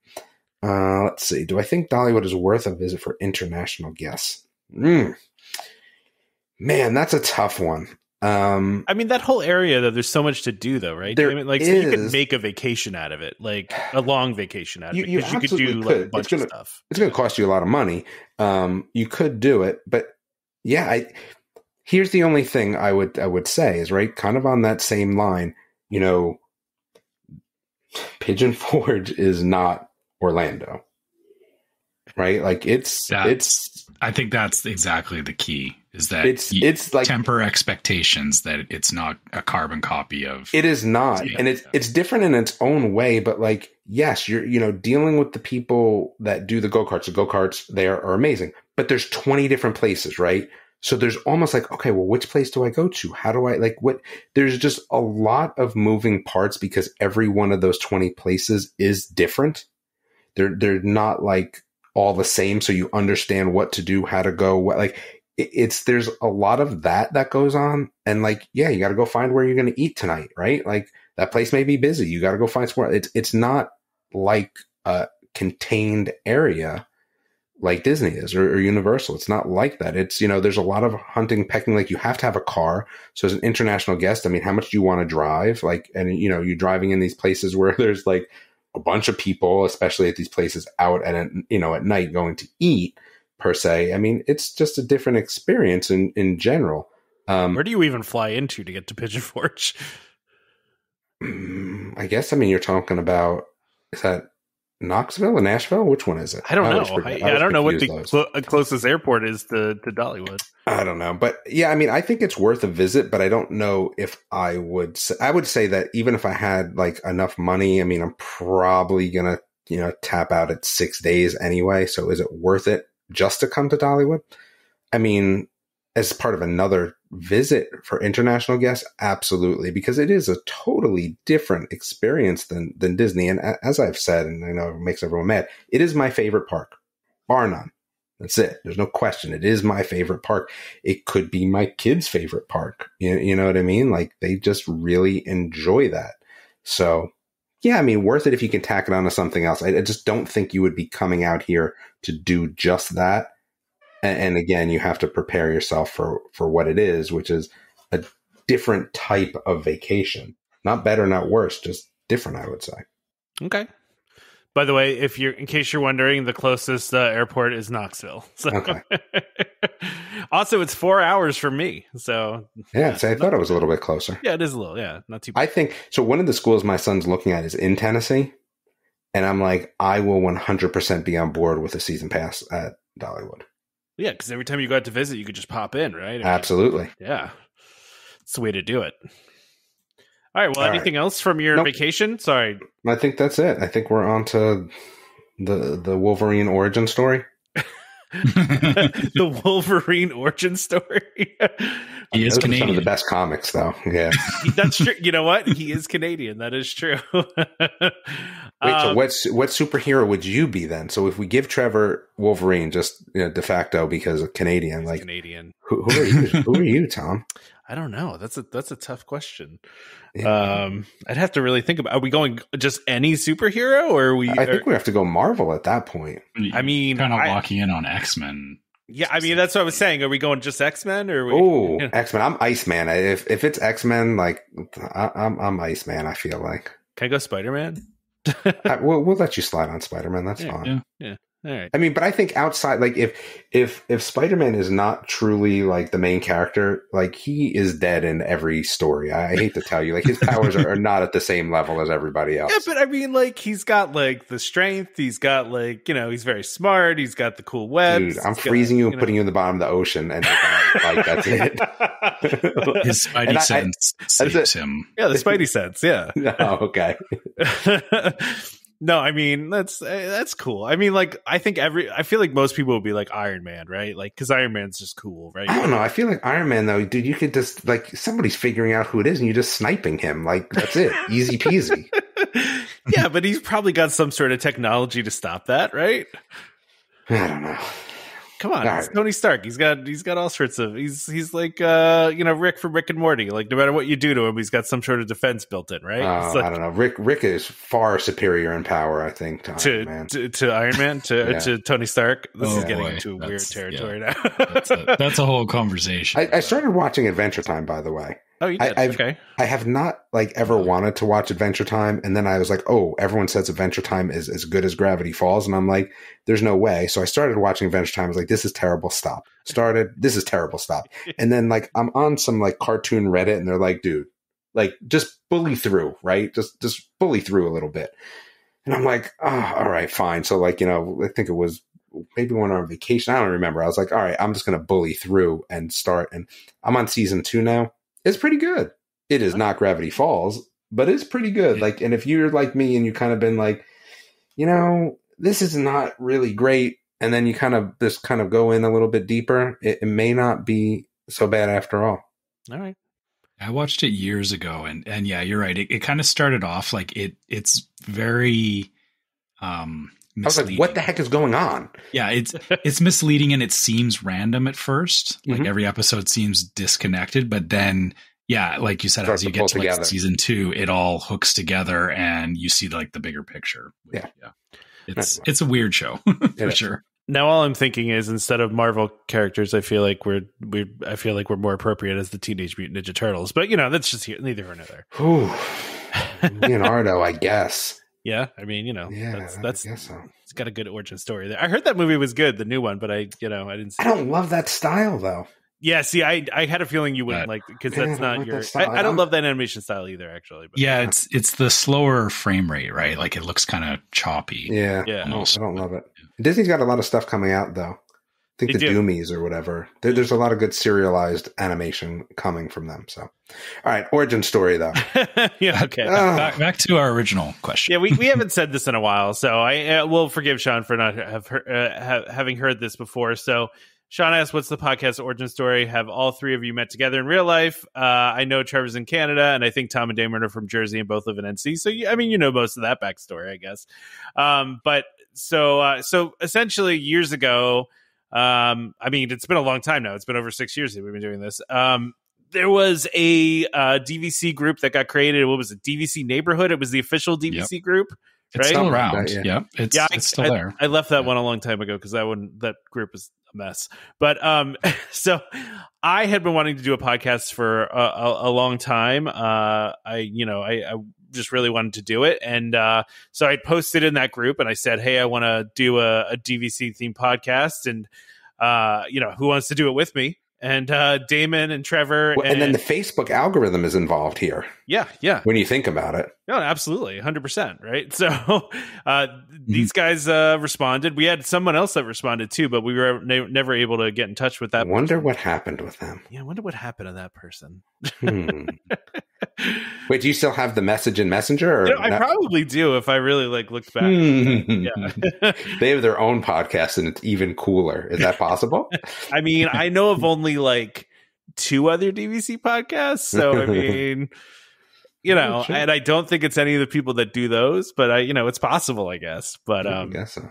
Uh, let's see. Do I think Dollywood is worth a visit for international guests? Mm. Man, that's a tough one. Um, I mean, that whole area though, there's so much to do though, right? There I mean, like is, so you can make a vacation out of it, like a long vacation out of you, it, because you, you could do could. like a bunch gonna, of stuff. It's going to cost you a lot of money. Um, you could do it, but yeah, I, here's the only thing I would I would say is right, kind of on that same line. You know, Pigeon Forge is not Orlando right? Like it's that's, it's. I think that's exactly the key. is that it's it's like temper expectations that it's not a carbon copy of it is not yeah, and it's yeah. it's different in its own way but like yes you're you know dealing with the people that do the go-karts the go-karts there are amazing but there's 20 different places right so there's almost like okay well which place do i go to? How do i like what there's just a lot of moving parts because every one of those 20 places is different. They're they're not like all the same so you understand what to do how to go what like it's there's a lot of that that goes on. And like yeah you got to go find where you're going to eat tonight right? Like that place may be busy. You got to go find somewhere. It's it's not like a contained area like disney is or, or, universal it's not like that it's you know there's a lot of hunting pecking like you have to have a car so as an international guest i mean how much do you want to drive like and you know you're driving in these places where there's like a bunch of people especially at these places out at you know at night going to eat per se. I mean, it's just a different experience in in general. Um, Where do you even fly into to get to Pigeon Forge? I guess I mean you're talking about is that Knoxville or Nashville? Which one is it? I don't I know. I, I, I, don't know what the cl- closest airport is to, to Dollywood. I don't know, but yeah, I mean, I think it's worth a visit, but I don't know if I would. Say, I would say that even if I had like enough money, I mean, I'm probably gonna you know tap out at six days anyway. So is it worth it? just to come to Dollywood. I mean, as part of another visit for international guests, absolutely, because it is a totally different experience than than Disney. And as I've said, and I know it makes everyone mad, it is my favorite park, bar none. That's it. There's no question. It is my favorite park. It could be my kids' favorite park. You, you know what I mean? Like they just really enjoy that. So yeah, I mean, worth it if you can tack it onto something else. I, I just don't think you would be coming out here to do just that. And, and again, you have to prepare yourself for for what it is, which is a different type of vacation. Not better, not worse, just different. I would say. Okay. By the way, if you're in case you're wondering, the closest uh, airport is Knoxville. So. Okay. also, it's four hours from me. So yeah, yeah so I thought it was a little bit closer. Yeah, it is a little. Yeah, not too. Bad. I think so. One of the schools my son's looking at is in Tennessee, and I'm like, I will 100% be on board with a season pass at Dollywood. Yeah, because every time you go out to visit, you could just pop in, right? I mean, Absolutely. Yeah, it's the way to do it. All right. Well, All anything right. else from your nope. vacation? Sorry. I think that's it. I think we're on to the the Wolverine origin story. the Wolverine origin story. he is Canadian. Some of the best comics, though. Yeah, that's true. You know what? He is Canadian. That is true. Wait, so um, what? What superhero would you be then? So if we give Trevor Wolverine just you know, de facto because of Canadian, like Canadian, who, who are you? who are you, Tom? I don't know. That's a that's a tough question. Yeah. Um, I'd have to really think about. Are we going just any superhero, or are we? I think we have to go Marvel at that point. I mean, kind of locking in on X Men. Yeah, I mean that's what I was saying. Are we going just X Men or? Oh, X Men. I'm Iceman. If if it's X Men, like I, am I'm, I'm Iceman. I feel like. Can I go Spider Man? we'll, we'll let you slide on Spider Man. That's yeah, fine. Yeah, yeah. All right. I mean, but I think outside, like if if if Spider Man is not truly like the main character, like he is dead in every story. I, I hate to tell you, like his powers are, are, not at the same level as everybody else. Yeah, but I mean, like he's got like the strength. He's got like you know he's very smart. He's got the cool webs. Dude, I'm freezing got, you and putting know. you in the bottom of the ocean, and like that's it. his Spidey sense I, saves him. Yeah, the Spidey sense. Yeah. oh, okay. No, I mean that's eh, that's cool. I mean, like I think every I feel like most people would be like Iron Man, right? Like because Iron Man's just cool, right? I don't know. I feel like Iron Man though, dude. You could just like somebody's figuring out who it is, and you're just sniping him. Like that's it, easy peasy. yeah, but he's probably got some sort of technology to stop that, right? I don't know. Come on, it's Tony Stark. He's got he's got all sorts of he's he's like uh you know Rick from Rick and Morty. Like no matter what you do to him, he's got some sort of defense built in, right? Uh, like, I don't know. Rick Rick is far superior in power, I think, to, to Iron Man. To, to Iron Man to yeah. to Tony Stark. This oh, is getting boy. into weird territory yeah. now. that's, a, that's, a, whole conversation. I, I started watching Adventure Time, by the way. Oh, you did? I, I've, okay. I have not like ever wanted to watch Adventure Time, and then I was like, oh, everyone says Adventure Time is as good as Gravity Falls, and I'm like, there's no way. So I started watching Adventure Time. I was like, this is terrible. Stop. Started. This is terrible. Stop. and then like I'm on some like cartoon Reddit, and they're like, dude, like just bully through, right? Just just bully through a little bit. And I'm like, oh, all right, fine. So like you know, I think it was maybe when on vacation. I don't remember. I was like, all right, I'm just going to bully through and start. And I'm on season two now. It's pretty good. It is not Gravity Falls, but it's pretty good. Like, and if you're like me and you kind of been like, you know, this is not really great, and then you kind of just kind of go in a little bit deeper, it, it may not be so bad after all. All right. I watched it years ago, and and yeah, you're right. It, it kind of started off like it. It's very um I was like, what the heck is going on? Yeah, it's it's misleading and it seems random at 1st Like mm-hmm. every episode seems disconnected, but then yeah, like you said, as you get to like season two, it all hooks together and you see like the bigger picture. Which, yeah. yeah. It's it's a weird show for sure. Now all I'm thinking is instead of Marvel characters, I feel like we're we I feel like we're more appropriate as the Teenage Mutant Ninja Turtles. But you know, that's just here, neither or another. Leonardo, I guess. Yeah, I mean, you know, yeah, that's that's so. it's got a good origin story there. I heard that movie was good, the new one, but I, you know, I didn't. I don't love that style though. Yeah, see, I I had a feeling you wouldn't like because that's not like your. That I, I, don't love that animation style either, actually. But. Yeah, it's it's the slower frame rate, right? Like it looks kind of choppy. Yeah, yeah, almost. I don't love it. Disney's got a lot of stuff coming out though. I think they the do. Doomies or whatever. There, there's a lot of good serialized animation coming from them. So, all right, origin story though. yeah, okay. Uh, back, back, to our original question. Yeah, we, we haven't said this in a while, so I uh, will forgive Sean for not have, heard, uh, have having heard this before. So, Sean asked, "What's the podcast origin story? Have all three of you met together in real life? Uh, I know Trevor's in Canada, and I think Tom and Damon are from Jersey, and both live in NC. So, I mean, you know most of that backstory, I guess. Um, but so, uh, so essentially, years ago." Um, I mean, it's been a long time now. It's been over six years that we've been doing this. Um, there was a uh, DVC group that got created. What was it? DVC Neighborhood. It was the official DVC yep. group. Right? It's still around. yeah. yeah. It's, yeah, it's still I, there. I left that yeah. one a long time ago because that one, that group is a mess. But um, so I had been wanting to do a podcast for a, a, a long time. Uh, I, you know, I, I just really wanted to do it. And uh, so I posted in that group and I said, Hey, I want to do a, a DVC theme podcast. And, uh, you know, who wants to do it with me? and uh, Damon and Trevor. Well, and, and, then the Facebook algorithm is involved here. Yeah, yeah. When you think about it, no, absolutely, hundred percent, right? So uh, mm-hmm. these guys uh, responded. We had someone else that responded too, but we were ne- never able to get in touch with that. I wonder person. what happened with them. Yeah, I wonder what happened to that person. Hmm. Wait, do you still have the message in Messenger? Know, I probably do if I really like looked back. yeah, they have their own podcast, and it's even cooler. Is that possible? I mean, I know of only like two other DVC podcasts, so I mean. You know, sure. and I don't think it's any of the people that do those, but I, you know, it's possible, I guess. But um, I guess so.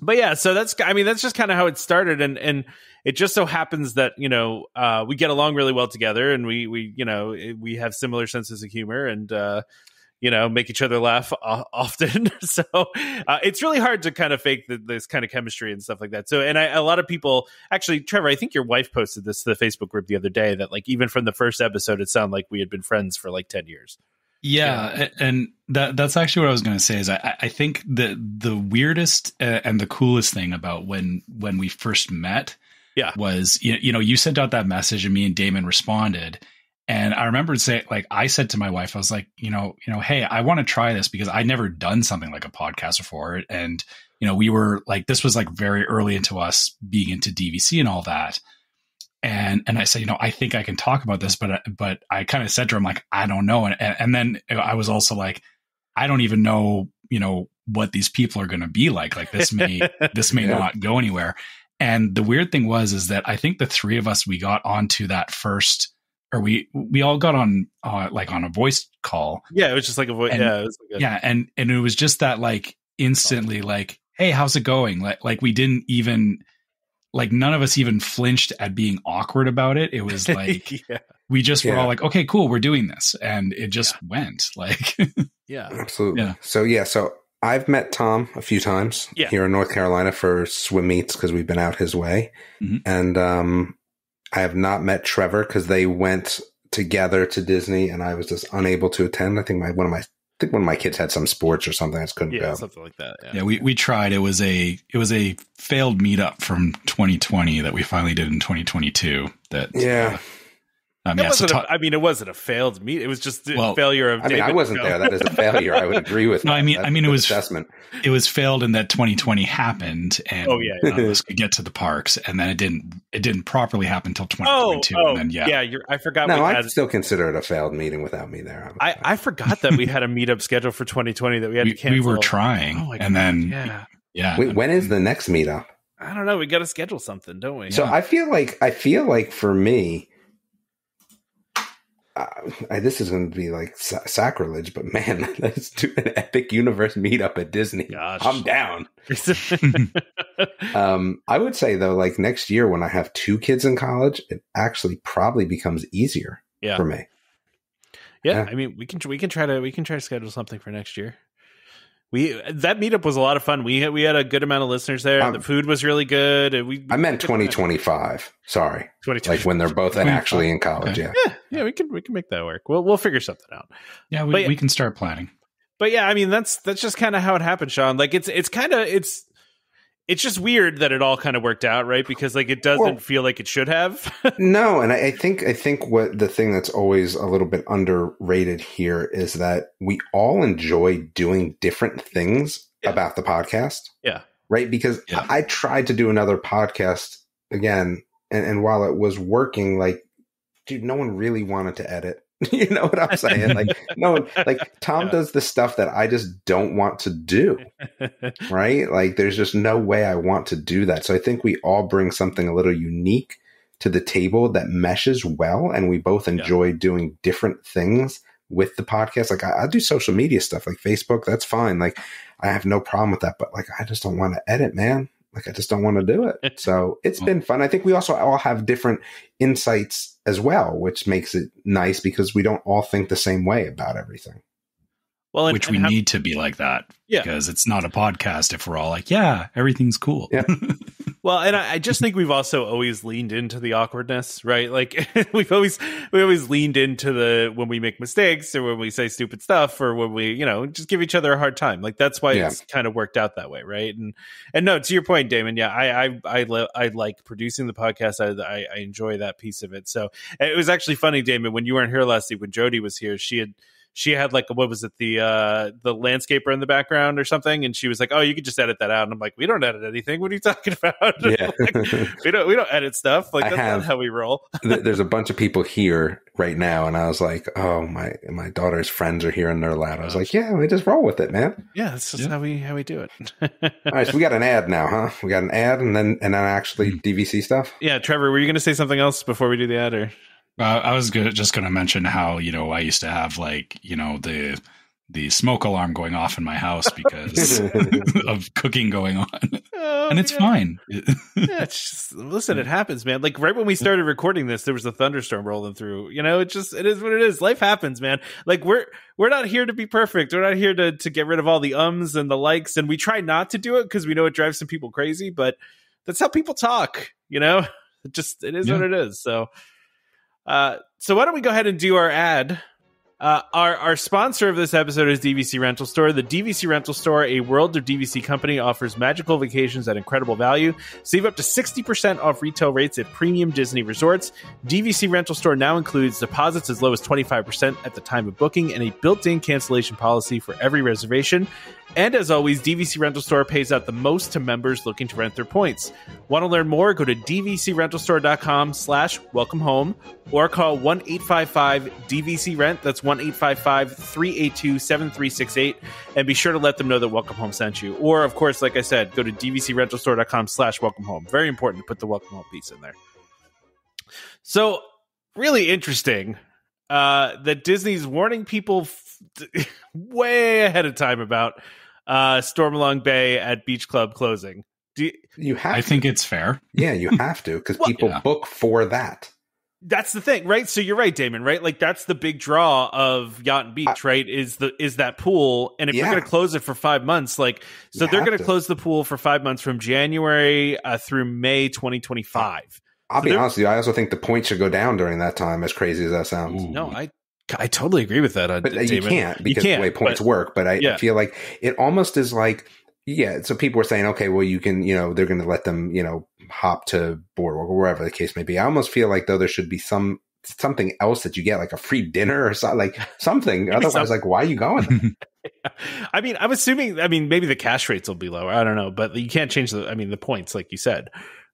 But yeah, so that's I mean that's just kind of how it started, and and it just so happens that you know uh, we get along really well together, and we we you know we have similar senses of humor, and uh, you know make each other laugh often. so uh, it's really hard to kind of fake the, this kind of chemistry and stuff like that. So and I, a lot of people actually, Trevor, I think your wife posted this to the Facebook group the other day that like even from the first episode, it sounded like we had been friends for like ten years. Yeah, and that that's actually what I was going to say. Is I, I think the the weirdest uh, and the coolest thing about when when we first met yeah. was you, you know you sent out that message and me and Damon responded and I remember saying like I said to my wife I was like you know you know hey I want to try this because I'd never done something like a podcast before. And you know we were like this was like very early into us being into DVC and all that. And and I said you know I think I can talk about this but uh, but I kind of said to him like I don't know. And and then I was also like I don't even know you know what these people are going to be like. Like this may this may yeah. not go anywhere. And the weird thing was is that I think the three of us we got onto that first or we we all got on uh, like on a voice call. Yeah, it was just like a voice. Yeah, like a- yeah, and and it was just that like instantly like, hey, how's it going? Like like we didn't even like none of us even flinched at being awkward about it. It was like yeah. we just yeah. were all like, okay, cool, we're doing this, and it just yeah. went like yeah, absolutely. Yeah. So yeah, so I've met Tom a few times yeah. here in North Carolina for swim meets because we've been out his way, mm-hmm. and um, I have not met Trevor because they went together to Disney, and I was just unable to attend. I think my one of my I think one of my kids had some sports or something. I just couldn't yeah, go. Something like that. Yeah. yeah, we, we tried. It was a it was a failed meetup from 2020 that we finally did in 2022. That yeah. Uh, Um, it yeah, wasn't so a, I mean, it wasn't a failed meet. It was just a Well, failure of. I mean, I wasn't to there. That is a failure. I would agree with. No, that. I mean- That's I mean, it was- assessment. it was failed in that 2020 happened, and Oh, yeah, none of us could get to the parks, and then it didn't. It didn't properly happen until Oh, 2022, oh, and then yeah, yeah. You're, I forgot. No, we I had, still consider it a failed meeting without me there. I, I forgot that we had a meetup scheduled for 2020 that we had we, to cancel. we were trying, Oh my and God, then yeah. yeah, Wait, when is the next meetup? I don't know. We got to schedule something, don't we? So I feel like I feel like for me, uh, I, this is going to be like sa- sacrilege, but man, let's do an epic universe meetup at Disney. Gosh. I'm down. Um, I would say though, like next year when I have two kids in college, it actually probably becomes easier yeah, for me. yeah. Yeah. I mean, we can we can try to we can try to schedule something for next year. We that meetup was a lot of fun. We had, we had a good amount of listeners there. Um, the food was really good. and We I meant 2025. Sorry, 2020. like when they're both actually in college. Okay. Yeah. yeah, yeah, we can we can make that work. We'll we'll figure something out. yeah, we, yeah- we can start planning. But yeah, I mean that's that's just kind of how it happened, Sean. Like it's it's kind of it's it's just weird that it all kind of worked out, right? Because like it doesn't Well- feel like it should have. No, and I, I think I think what the thing that's always a little bit underrated here is that we all enjoy doing different things Yeah. about the podcast. Yeah. Right. Because Yeah. I, I tried to do another podcast again, and, and while it was working, like, dude, no one really wanted to edit. you know what I'm saying? Like, no like, Tom Yeah. does the stuff that I just don't want to do. right? Like there's just no way I want to do that. So I think we all bring something a little unique to the table that meshes well and we both enjoy doing different things with the podcast. Like I, I do social media stuff like Facebook, that's fine. Like I have no problem with that, but like I just don't want to edit, man. Like I just don't want to do it. So it's been fun. I think we also all have different insights as well, which makes it nice because we don't all think the same way about everything. well, and, which and we how- need to be like that Yeah. because it's not a podcast if we're all like, yeah, everything's cool. Yeah. Well, and I, I just think we've also always leaned into the awkwardness, right? Like we've always we always leaned into the when we make mistakes or when we say stupid stuff or when we you know just give each other a hard time. Like that's why Yeah. it's kind of worked out that way, right? And and no, to your point, Damon. Yeah, I I I, li- I like producing the podcast. I, I I enjoy that piece of it. So it was actually funny, Damon, when you weren't here last week when Jody was here. She had she had like what was it the uh the landscaper in the background or something and she was like oh you could just edit that out and i'm like we don't edit anything what are you talking about Yeah. Like, we don't we don't edit stuff like I that's have- not how we roll there's a bunch of people here right now, and I was like, "Oh my, my daughter's friends are here and they're loud." I was like, "Yeah, we just roll with it, man." yeah that's just Yeah. how we how we do it All right, so we got an ad now, huh? We got an ad, and then and then actually DVC stuff. yeah trevor were you going to say something else before we do the ad or Uh, I was go- just going to mention how you know I used to have like you know the the smoke alarm going off in my house because of cooking going on, Oh, and it's yeah. fine. yeah, it's just listen, it happens, man. Like right when we started recording this, there was a thunderstorm rolling through. You know, it just it is what it is. Life happens, man. Like we're we're not here to be perfect. We're not here to to get rid of all the ums and the likes, and we try not to do it because we know it drives some people crazy. But that's how people talk. You know, it just it is Yeah. what it is. So, uh, so why don't we go ahead and do our ad? Uh, our our sponsor of this episode is DVC Rental Store. The DVC Rental Store, a World of DVC company, offers magical vacations at incredible value. Save up to 60% off retail rates at premium Disney resorts. DVC Rental Store now includes deposits as low as 25% at the time of booking and a built in cancellation policy for every reservation. And as always, DVC Rental Store pays out the most to members looking to rent their points. Want to learn more? Go to dvcrentalstore.com slash welcome home or call 1-855-DVC-RENT. That's 1-855-382-7368. And be sure to let them know that Welcome Home sent you. Or, of course, like I said, go to dvcrentalstore.com slash welcome home. Very important to put the welcome home piece in there. So, really interesting uh, that Disney's warning people f- way ahead of time about uh, Stormalong Bay at Beach Club closing. Do you, You have, I think it's fair. yeah, you have to because Well, people yeah. book for that. that's the thing, right? So you're right, Damon, right? Like that's the big draw of Yacht and Beach, right? Is the is that pool? And if you're going to close it for five months, like so You they're going to to. close the pool for five months from January uh, through May 2025. I'll So be honest with you. I also think the points should go down during that time. As crazy as that sounds, Ooh. No, I I totally agree with that. Uh, but uh, Damon. you can't because can't, the way points but- work. But I yeah. feel like it almost is like, yeah. So people were saying, okay, well, you can, you know, they're going to let them, you know, hop to boardwalk or wherever the case may be. I almost feel like though there should be some something else that you get, like a free dinner or something, like something. Otherwise, something. like, why are you going? I mean, I'm assuming. I mean, maybe the cash rates will be lower. I don't know, but you can't change the. I mean, the points, like you said.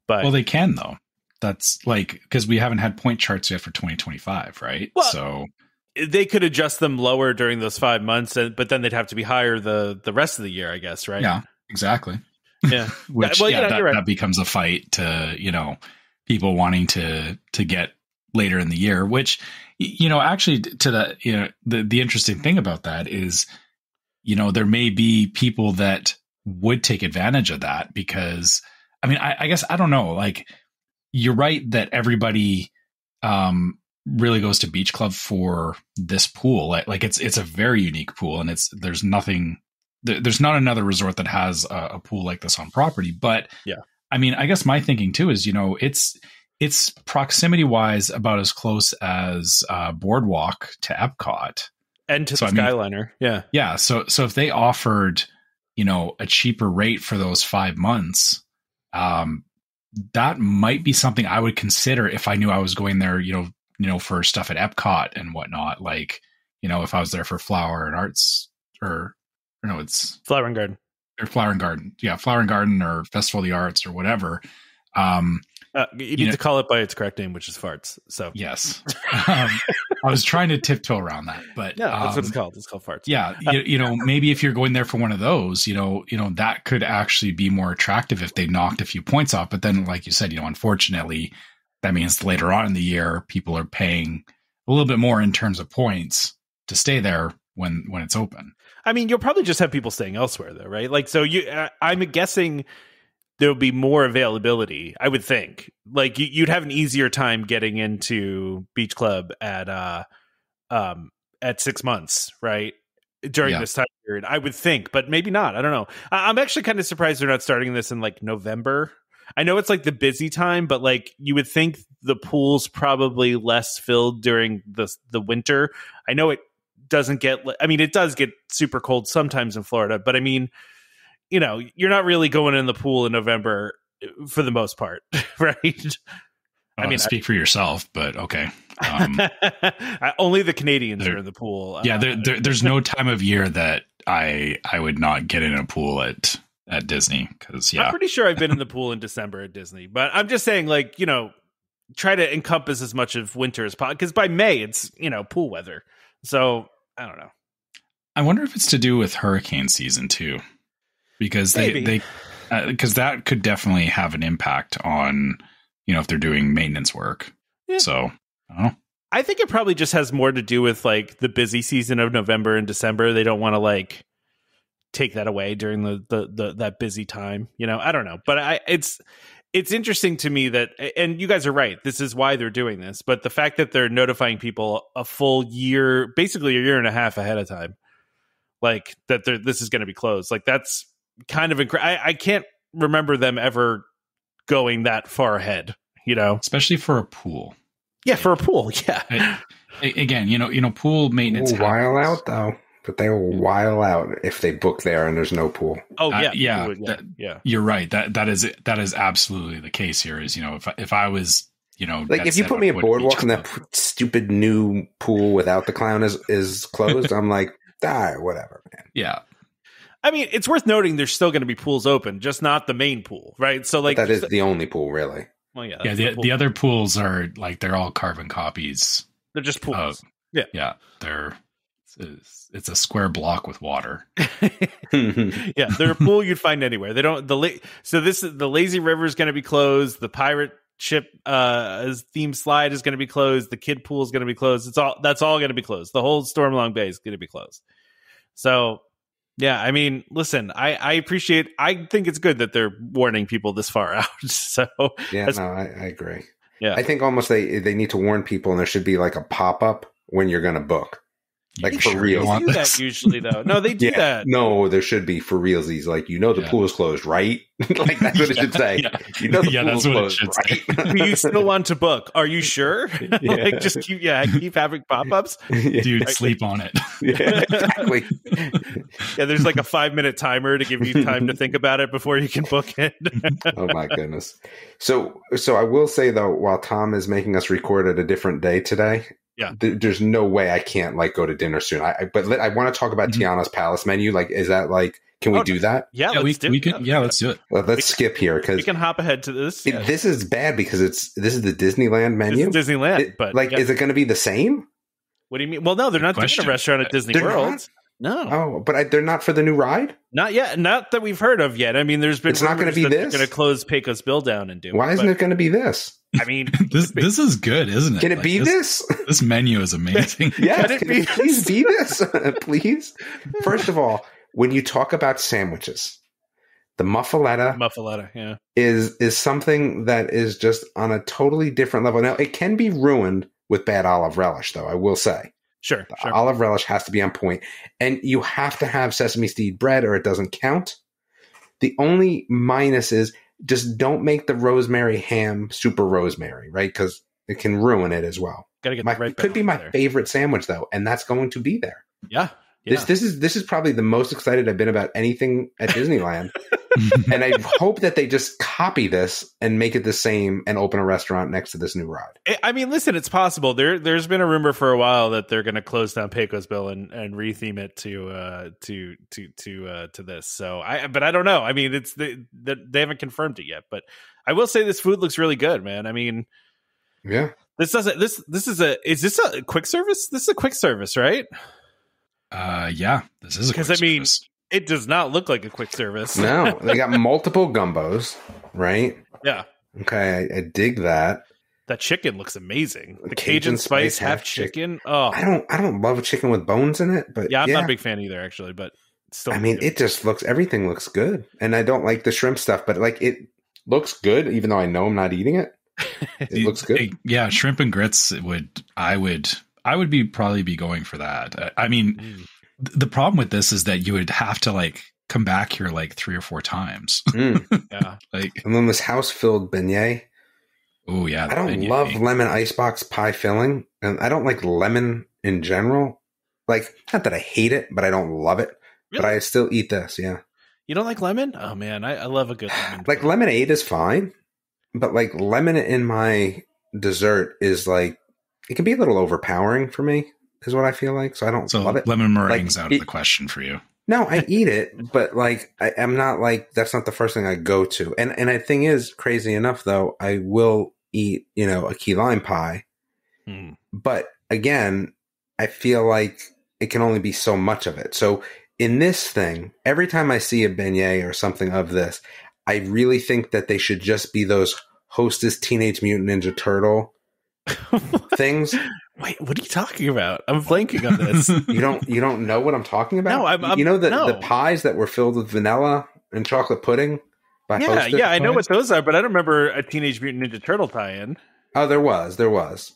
But well, they can though. That's like because we haven't had point charts yet for 2025, right? Well, so they could adjust them lower during those five months, but then they'd have to be higher the the rest of the year, I guess, right? Yeah, exactly. Yeah, which well, yeah, that, right. that becomes a fight to you know people wanting to to get later in the year. Which you know, actually, to the you know the the interesting thing about that is, you know, there may be people that would take advantage of that because I mean, I, I guess I don't know, like you're right that everybody um really goes to beach club for this pool. Like, like it's it's a very unique pool and it's there's nothing there's not another resort that has a, a, pool like this on property. But yeah. I mean i guess my thinking too is you know it's it's proximity wise about as close as uh, boardwalk to epcot. And to so, the skyliner mean, yeah. Yeah. So so if they offered you know a cheaper rate for those five months um that might be something I would consider if I knew I was going there, you know, you know, for stuff at Epcot and whatnot. Like, you know, if I was there for flower and arts or, or no, it's flower and garden or flower and garden. Yeah. Flower and garden or festival of the arts or whatever. Um, uh, you, you need know, to call it by its correct name, which is farts. So yes, um, I was trying to tiptoe around that, but yeah, that's um, what it's um, called. It's called farts. Yeah, you, you, know, maybe if you're going there for one of those, you know, you know that could actually be more attractive if they knocked a few points off. But then, like you said, you know, unfortunately, that means later on in the year, people are paying a little bit more in terms of points to stay there when when it's open. I mean, you'll probably just have people staying elsewhere, though, right? Like, so you, uh, I'm guessing there'll be more availability. I would think, like, you, you'd have an easier time getting into Beach Club at uh, um, at six months, right? During yeah. this time period, I would think, but maybe not. I don't know. I'm actually kind of surprised they're not starting this in like November I know it's like the busy time, but like you would think the pool's probably less filled during the the winter. I know it doesn't get I mean it does get super cold sometimes in Florida, but I mean, you know, you're not really going in the pool in November uh, for the most part, right? I mean, speak I, for yourself, but okay. Um, only the Canadians are in the pool. Yeah, there, there, there's no time of year that I I would not get in a pool at at Disney because yeah, I'm pretty sure I've been in the pool in December at Disney, but I'm just saying like you know try to encompass as much of winter as possible because by May it's you know pool weather. So I don't know. I wonder if it's to do with hurricane season too, because they Maybe. they because uh, that could definitely have an impact on you know if they're doing maintenance work. Yeah. So I don't know. I think it probably just has more to do with like the busy season of November and December. They don't want to like take that away during the, the, the that busy time. You know, I don't know, but I it's it's interesting to me that and you guys are right this is why they're doing this but the fact that they're notifying people a full year basically a year and a half ahead of time like that this is going to be closed like that's kind of incredible I, I can't remember them ever going that far ahead you know? Especially for a pool. Yeah for a pool yeah. Again you know you know pool maintenance a while out though but they will while out if they book there and there's no pool. Oh yeah, uh, yeah, would, yeah, that, yeah. You're right. That that is that is absolutely the case here. Is you know if if I was you know like if you put me a boardwalk and that stupid new pool without the clown is is closed, I'm like, ah, whatever, man. Yeah. I mean, it's worth noting there's still going to be pools open, just not the main pool, right? So like but that is the only pool, really. Well, yeah, yeah. The, the, the, other pools are like they're all carbon copies. They're just pools. Of, yeah, yeah. They're it's, it's a square block with water. yeah, they're a pool you'd find anywhere. They don't the la- so this is the lazy river is going to be closed. The pirate ship uh theme slide is going to be closed. The kid pool is going to be closed. It's all that's all going to be closed. The whole Stormalong Bay is going to be closed. So yeah, I mean, listen, I, I appreciate. I think it's good that they're warning people this far out. So yeah, no, I, I agree. Yeah, I think almost they they need to warn people, and there should be like a pop up when you're going to book. Like for sure real. Do that usually though. No, they do yeah. that. No, there should be for realsies. Like you know the yeah. pool is closed, right? like that's what it should say. Yeah. You know the yeah, pool is closed, right? you still want to book? Are you sure? like just keep yeah, keep having pop ups. Dude, sleep on it. yeah, exactly. yeah, there's like a five minute timer to give you time to think about it before you can book it. oh my goodness. So, so I will say though, while Tom is making us record at a different day today, yeah, th- there's no way I can't like go to dinner soon. I, I but let, I want to talk about mm-hmm. Tiana's Palace menu. Like, is that like? Can we oh, do that? Yeah, yeah we, we can. Yeah, let's do it. Well, let's we skip here because we can hop ahead to this. It, This is bad because it's this is the Disneyland menu. Disneyland, it, but like, yeah. is it going to be the same? What do you mean? Well, no, they're not doing a restaurant at Disney they're World. Not? No. Oh, but I, they're not for the new ride. Not yet. Not that we've heard of yet. I mean, there's been. It's not going to be this. Going to close Pecos Bill down and do. Why is isn't it going to be this? I mean, this this is good, isn't it? Can it like, be this, this? This menu is amazing. yeah, can it, can be it please be this, please? First of all, when you talk about sandwiches, the muffaletta, muffaletta, yeah, is is something that is just on a totally different level. Now, it can be ruined with bad olive relish, though. I will say. Sure, the sure. Olive relish has to be on point, and you have to have sesame seed bread, or it doesn't count. The only minus is just don't make the rosemary ham super rosemary, right? Because it can ruin it as well. Gotta get my, right. Could be my there. favorite sandwich though, and that's going to be there. Yeah, yeah. This this is this is probably the most excited I've been about anything at Disneyland. and I hope that they just copy this and make it the same and open a restaurant next to this new ride. I mean, listen, it's possible. There there's been a rumor for a while that they're going to close down Pecos Bill and and retheme it to uh to to to uh to this. So I but I don't know. I mean, it's the, the they haven't confirmed it yet, but I will say this food looks really good, man. I mean, yeah. This doesn't this this is a is this a quick service? This is a quick service, right? Uh, yeah, this is because I mean, it does not look like a quick service. no, they got multiple gumbos, right? Yeah. Okay, I, I, dig that. That chicken looks amazing. The Cajun, Cajun spice, spice half chicken. chicken. Oh, I don't, I don't love a chicken with bones in it, but yeah, I'm yeah. not a big fan either, actually. But still, I mean, good. it just looks everything looks good, and I don't like the shrimp stuff, but like it looks good, even though I know I'm not eating it. It looks good. Yeah, shrimp and grits would I would I would be probably be going for that. I mean, mm. The problem with this is that you would have to like come back here like three or four times. Mm. yeah, like and then this house filled beignet. Oh yeah, I don't beignet. love lemon icebox pie filling, and I don't like lemon in general. Like, not that I hate it, but I don't love it. Really? But I still eat this. Yeah. You don't like lemon? Oh man, I, I love a good lemon. like lemonade is fine, but like lemon in my dessert is like it can be a little overpowering for me, is what I feel like. So I don't so love it. Lemon meringue's like, out of the question for you. No, I eat it, but like I, am not like that's not the first thing I go to. And and the thing is, crazy enough though, I will eat you know a key lime pie, hmm. but again, I feel like it can only be so much of it. So in this thing, every time I see a beignet or something of this, I really think that they should just be those Hostess Teenage Mutant Ninja Turtle things. Wait, what are you talking about? I'm blanking on this. you don't you don't know what I'm talking about? No, I'm, I'm you know the no. the pies that were filled with vanilla and chocolate pudding. yeah, Hostess yeah, I know what those are, but I don't remember a Teenage Mutant Ninja Turtle tie-in. Oh, there was, there was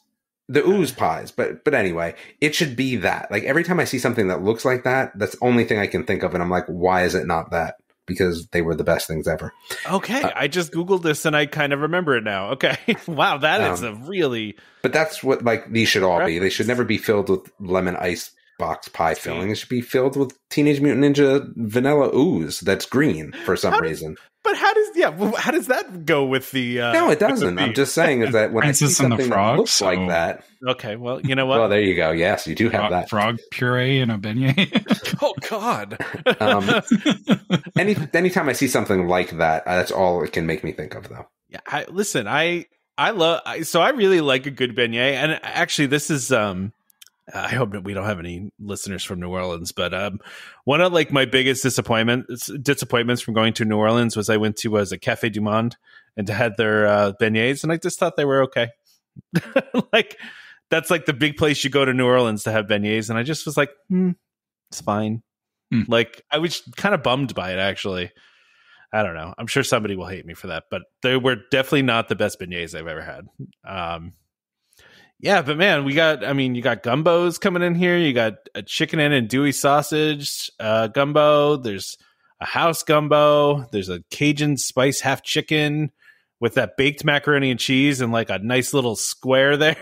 the ooze pies, but but anyway, it should be that. Like every time I see something that looks like that, that's the only thing I can think of, and I'm like, why is it not that? Because they were the best things ever. Okay, uh, I just googled this and I kind of remember it now. Okay, wow, that um, is a really. But that's what like these should all be. They should never be filled with lemon ice box pie filling. It should be filled with Teenage Mutant Ninja vanilla ooze that's green for some reason. But how does yeah? How does that go with the? Uh, no, it doesn't. I'm just saying is that when I see something frog, that looks so... like that. Okay, well, you know what? well, there you go. Yes, you do have frog, that frog puree in a beignet. oh God! um, any anytime I see something like that, that's all it can make me think of, though. Yeah, I, listen, I I love so I really like a good beignet, and actually, this is um I hope that we don't have any listeners from New Orleans, but um, one of like my biggest disappointments disappointments from going to New Orleans was I went to was a Cafe du Monde and to had their uh, beignets, and I just thought they were okay. like that's like the big place you go to New Orleans to have beignets, and I just was like, hmm, it's fine. Hmm. Like I was kind of bummed by it actually. I don't know. I'm sure somebody will hate me for that, but they were definitely not the best beignets I've ever had. Um, yeah, but man, we got. I mean, you got gumbos coming in here. You got a chicken and andouille sausage uh, gumbo. There's a house gumbo. There's a Cajun spice half chicken with that baked macaroni and cheese and like a nice little square there,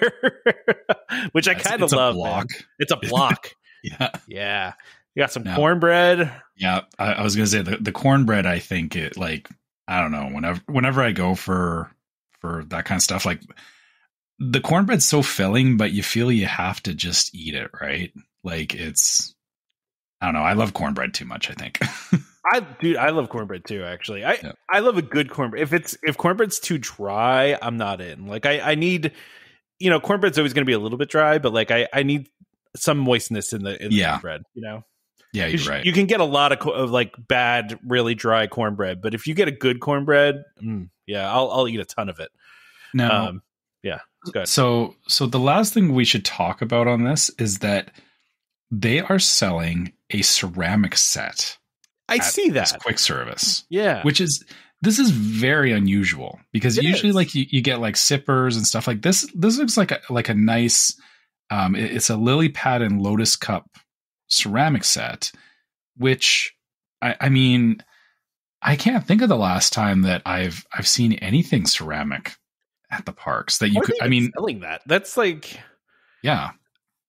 which I kind of love. block. It's a block. yeah, yeah. You got some cornbread. Yeah, I, I was gonna say the, the cornbread. I think it like I don't know. Whenever whenever I go for for that kind of stuff, like the cornbread's so filling, but you feel you have to just eat it, right? Like it's I don't know. I love cornbread too much. I think. I dude, I love cornbread too. Actually, I yeah. I love a good cornbread. If it's if cornbread's too dry, I'm not in. Like I I need, you know, cornbread's always going to be a little bit dry, but like I I need some moistness in the in the yeah. bread. You know. Yeah, you're right. You can get a lot of, of like bad, really dry cornbread, but if you get a good cornbread, mm, yeah, I'll I'll eat a ton of it. No, um, yeah. So so the last thing we should talk about on this is that they are selling a ceramic set. I see that quick service. Yeah, which is this is very unusual because it usually is. like you, you get like sippers and stuff like this. This looks like a like a nice. Um, it, it's a lily pad and lotus cup ceramic set, which I, I mean, I can't think of the last time that I've I've seen anything ceramic at the parks that you could. I mean, selling that that's like, yeah.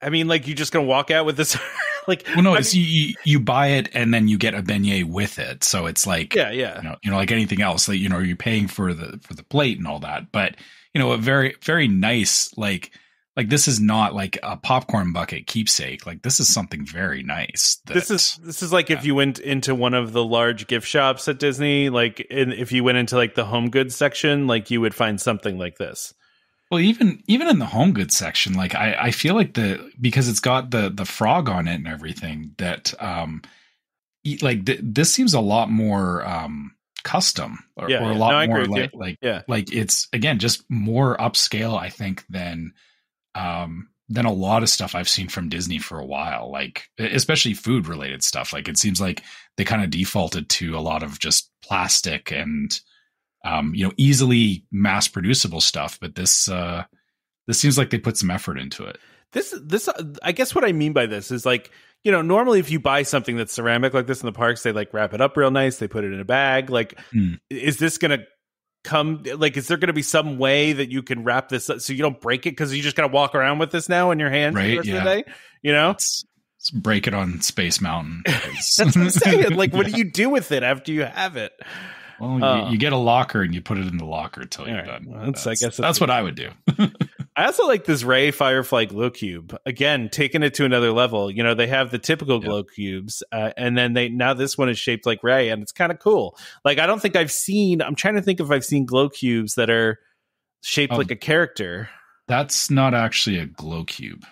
I mean, like you're just gonna walk out with this. like, well, no, I it's mean, you, you buy it and then you get a beignet with it, so it's like, yeah, yeah, you know, you know, like anything else, like you know, you're paying for the for the plate and all that, but you know, a very very nice like like this is not like a popcorn bucket keepsake like this is something very nice that, this is this is like yeah. if you went into one of the large gift shops at disney like in, if you went into like the home goods section like you would find something like this well even even in the home goods section like i i feel like the because it's got the the frog on it and everything that um like th- this seems a lot more um custom or, yeah, or a yeah. lot no, more like like yeah like it's again just more upscale i think than um, than a lot of stuff I've seen from Disney for a while, like especially food related stuff. Like it seems like they kind of defaulted to a lot of just plastic and um, you know easily mass producible stuff. But this uh, this seems like they put some effort into it. This this I guess what I mean by this is like you know normally if you buy something that's ceramic like this in the parks they like wrap it up real nice they put it in a bag like mm. is this gonna come like is there going to be some way that you can wrap this up so you don't break it because you just got to walk around with this now in your hands right, the yeah. you know let's, let's, break it on space mountain that's what i'm saying like what do you do with it after you have it well, uh, you, you, get a locker and you put it in the locker until you're right. done. Well, that's, that's, I guess that's, that's what I would do. I also like this Ray Firefly glow cube. Again, taking it to another level. You know, they have the typical glow yep. cubes, uh, and then they now this one is shaped like Ray, and it's kind of cool. Like I don't think I've seen. I'm trying to think if I've seen glow cubes that are shaped um, like a character. That's not actually a glow cube.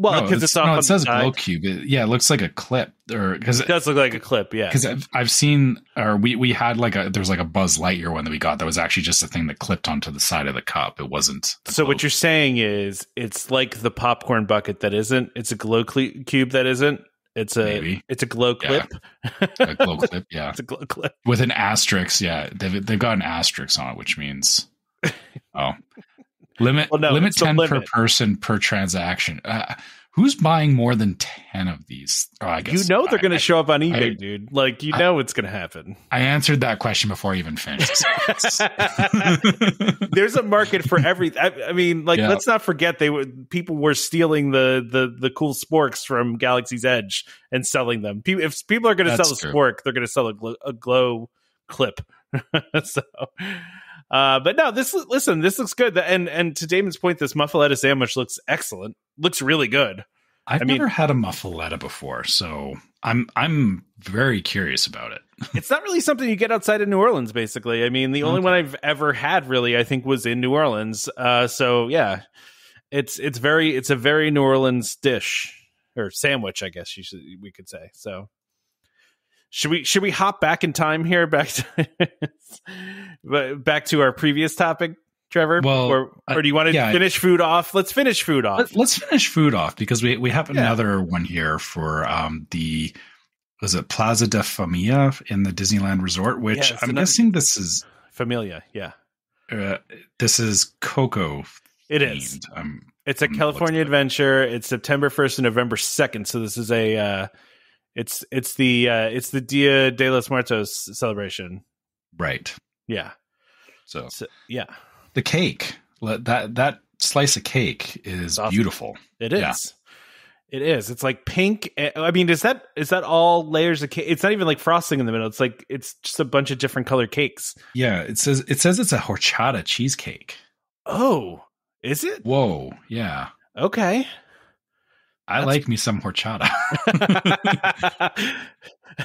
Well, because no, it's, it's no, it says glow cube. It, yeah, it looks like a clip, or because it, does look like a clip. Yeah, because I've, I've seen, or we we had like a there's like a Buzz Lightyear one that we got that was actually just a thing that clipped onto the side of the cup. It wasn't. So what you're saying is it's like the popcorn bucket that isn't. It's a glow cl- cube that isn't. It's a Maybe. it's a glow clip. Yeah. a glow clip, yeah. it's a glow clip with an asterisk. Yeah, they've they've got an asterisk on it, which means oh. Limit well, no, limit ten limit. per person per transaction. Uh, who's buying more than 10 of these? Oh, I guess you know they're going to show up on eBay, I, dude. Like you know it's going to happen. I answered that question before I even finished. There's a market for everything. I, I, mean, like yeah. let's not forget they would people were stealing the the the cool sporks from Galaxy's Edge and selling them. if people are going to sell a true. spork, they're going to sell a, a glow clip. so uh, but no, this listen, this looks good. And and to Damon's point, this muffaletta sandwich looks excellent. Looks really good. I've I mean, never had a muffaletta before, so I'm I'm very curious about it. it's not really something you get outside of New Orleans, basically. I mean, the only okay. one I've ever had really, I think, was in New Orleans. Uh, so yeah, it's it's very it's a very New Orleans dish or sandwich, I guess you should we could say. So should we should we hop back in time here back to back to our previous topic Trevor? Well, or, or do you want to yeah, finish food off? Let's finish food off. Let, us finish food off because we we have another yeah. one here for um, the was it Plaza de Familia in the Disneyland Resort, which yeah, I'm another, guessing this is Familia. Yeah, uh, this is Coco. themed. is. Um, it's a um, California adventure. It's September first and November second. So this is a uh, it's it's the uh, it's the Dia de los Muertos celebration. Right. Yeah. So, so yeah, the cake that that slice of cake is awesome. beautiful. It is. Yeah. It is. It's like pink. Eh, I mean, is that is that all layers of cake? It's not even like frosting in the middle. It's like it's just a bunch of different colored cakes. Yeah, it says it says it's a horchata cheesecake. Oh, is it? Whoa, yeah. Okay. I That's... like me some horchata.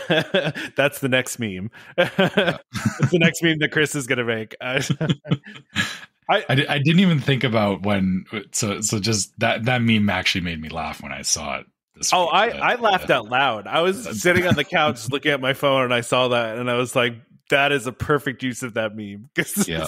That's the next meme. That's the next meme that Chris is going to make. I, I, I didn't even think about when so so just that that meme actually made me laugh when I saw it. oh, I I laughed out loud. I was sitting on the couch looking at my phone and I saw that and I was like, that is a perfect use of that meme. yeah,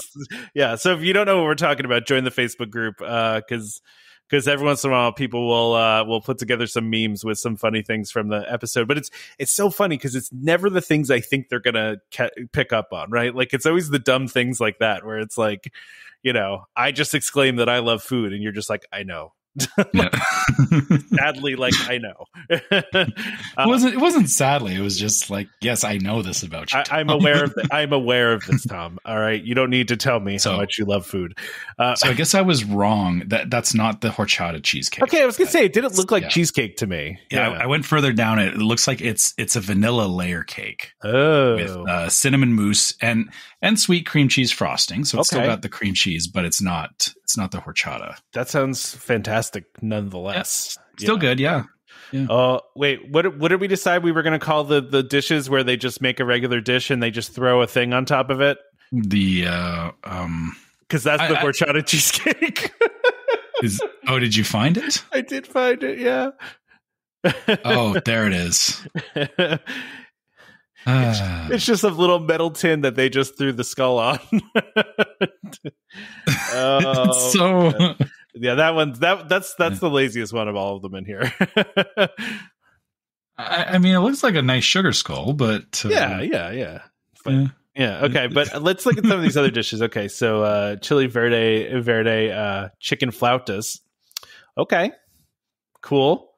yeah. So if you don't know what we're talking about, join the Facebook group because. Uh, because every once in a while people will uh, will put together some memes with some funny things from the episode. But it's it's so funny because it's never the things I think they're gonna pick up on, right? Like it's always the dumb things like that where it's like, you know, I just exclaim that I love food, and you're just like, I know. sadly, like I know. it wasn't. It wasn't sadly. It was just like, yes, I know this about you. I, am aware of. The, I'm aware of this, Tom. All right, you don't need to tell me so, how much you love food. Uh, so I guess I was wrong. That that's not the horchata cheesecake. Okay, I was gonna say it didn't look like yeah. cheesecake to me. Yeah, yeah. I, I, went further down. It, it looks like it's it's a vanilla layer cake. Oh, with uh, cinnamon mousse and and sweet cream cheese frosting. So it's okay. still got the cream cheese, but it's not it's not the horchata. That sounds fantastic, nonetheless. Yeah. Still good, yeah. Yeah. Uh, wait, what what did we decide we were going to call the the dishes where they just make a regular dish and they just throw a thing on top of it? The uh um cuz that's I, the horchata I, cheesecake. is, oh, did you find it? I did find it, yeah. oh, there it is. It's, ah. it's, just a little metal tin that they just threw the skull on. oh, so man. yeah, that one's that that's that's the laziest one of all of them in here. I, I, mean, it looks like a nice sugar skull, but uh, yeah, yeah, yeah. But, yeah. yeah. okay, but let's look at some of these other dishes. Okay, so uh chili verde verde uh chicken flautas. Okay. Cool.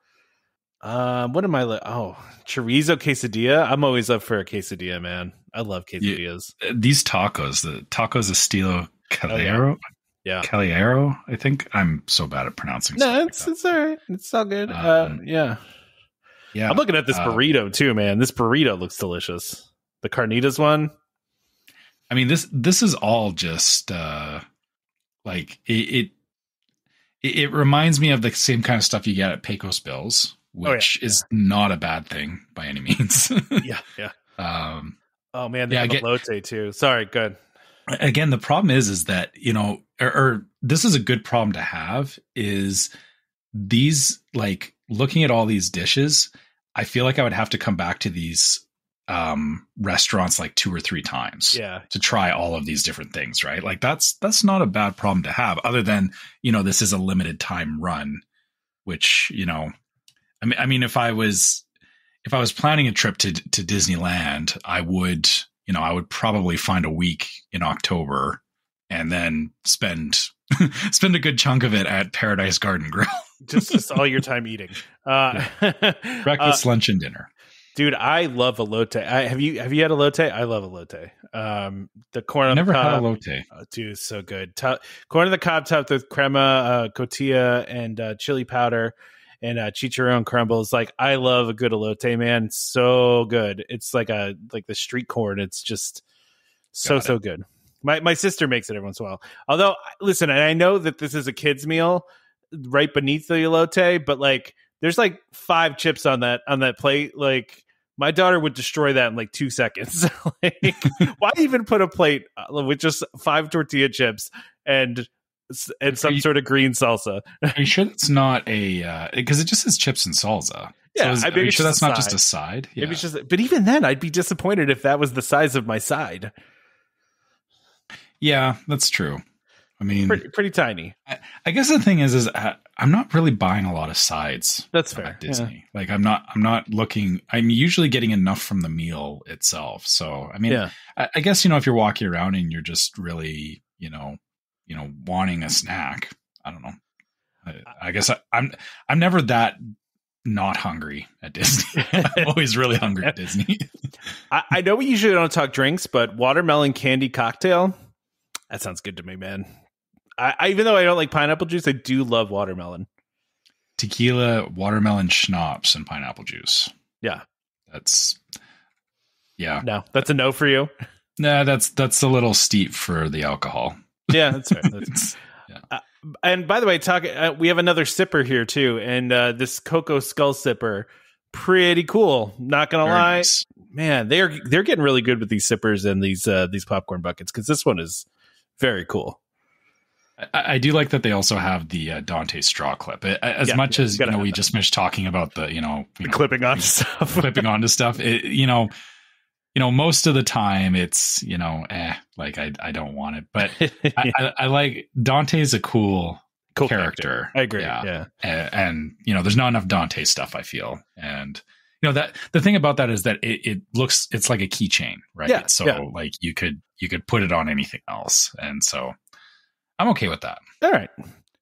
Um, what am I? Li- oh, chorizo quesadilla. I'm always up for a quesadilla, man. I love quesadillas. Yeah, these tacos, the tacos estilo Calero. Oh, yeah. Calero, I think. I'm so bad at pronouncing. No, it's like it's all right. It's all good. Um, uh, yeah. Yeah. I'm looking at this uh, burrito too, man. This burrito looks delicious. The carnitas one. I mean this this is all just uh like it, it it reminds me of the same kind of stuff you get at Pecos Bills, which oh, yeah, is yeah. not a bad thing by any means. yeah, yeah. Um, oh man, they yeah, have get, elote too. Sorry, good. Again, the problem is, is that you know, or, or this is a good problem to have. Is these like looking at all these dishes? I feel like I would have to come back to these um restaurants like two or three times yeah to try all of these different things right like that's that's not a bad problem to have other than you know this is a limited time run which you know I mean, I mean, if I was if I was planning a trip to to Disneyland, I would, you know, I would probably find a week in October and then spend spend a good chunk of it at Paradise Garden Grill. just, just all your time eating. Uh, Breakfast, uh, lunch, and dinner. Dude, I love elote. I, have you have you had elote? I love elote. Um, the corn on never the cob, had elote. Oh, dude, it's so good. Top, corn on the cob topped with crema, uh, cotija, and uh, chili powder and uh, chicharron crumbles. Like I love a good elote, man. So good. It's like a like the street corn. It's just so so good. My my sister makes it every once in a while. Although, listen, and I know that this is a kid's meal right beneath the elote, but like there's like five chips on that on that plate. Like my daughter would destroy that in like two seconds. like, why even put a plate uh, with just five tortilla chips and and some you, sort of green salsa. are you sure it's not a because uh, it just says chips and salsa? Yeah, so is, I are you sure that's not just a side? Yeah. Maybe it's just, but even then, I'd be disappointed if that was the size of my side. Yeah, that's true. I mean, pretty, pretty tiny. I, I, guess the thing is, is I, am not really buying a lot of sides. That's fair. At Disney, yeah. like I'm not, I'm not looking. I'm usually getting enough from the meal itself. So I mean, yeah. I, I guess you know if you're walking around and you're just really, you know, you know, wanting a snack. I don't know. I, I guess I, I'm I'm never that not hungry at Disney. I'm always really hungry at Disney. I, I, know we usually don't talk drinks, but watermelon candy cocktail. That sounds good to me, man. I, I, even though I don't like pineapple juice, I do love watermelon. tequila, watermelon schnapps, and pineapple juice. Yeah, that's yeah. No, that's a no for you. Nah, that's that's a little steep for the alcohol. Yeah, that's fair. That's, yeah. Uh, and by the way, talk. Uh, we have another sipper here too, and uh, this cocoa skull sipper, pretty cool. Not gonna Very lie, nice. man, they're they're getting really good with these sippers and these uh, these popcorn buckets because this one is very cool. I, I, do like that they also have the uh, Dante straw clip. As yeah, much yeah, as you know, we that. just finished talking about the you know, you know clipping onto stuff, clipping onto stuff. It, you know, you know, most of the time it's, you know, eh, like I, I don't want it. But I, I, I, like Dante's a cool, cool character. I agree. Yeah. yeah. And, and, you know, there's not enough Dante stuff, I feel. And, you know, that the thing about that is that it, it looks, it's like a keychain, right? Yeah. So yeah. like you could, you could put it on anything else. And so I'm okay with that. All right.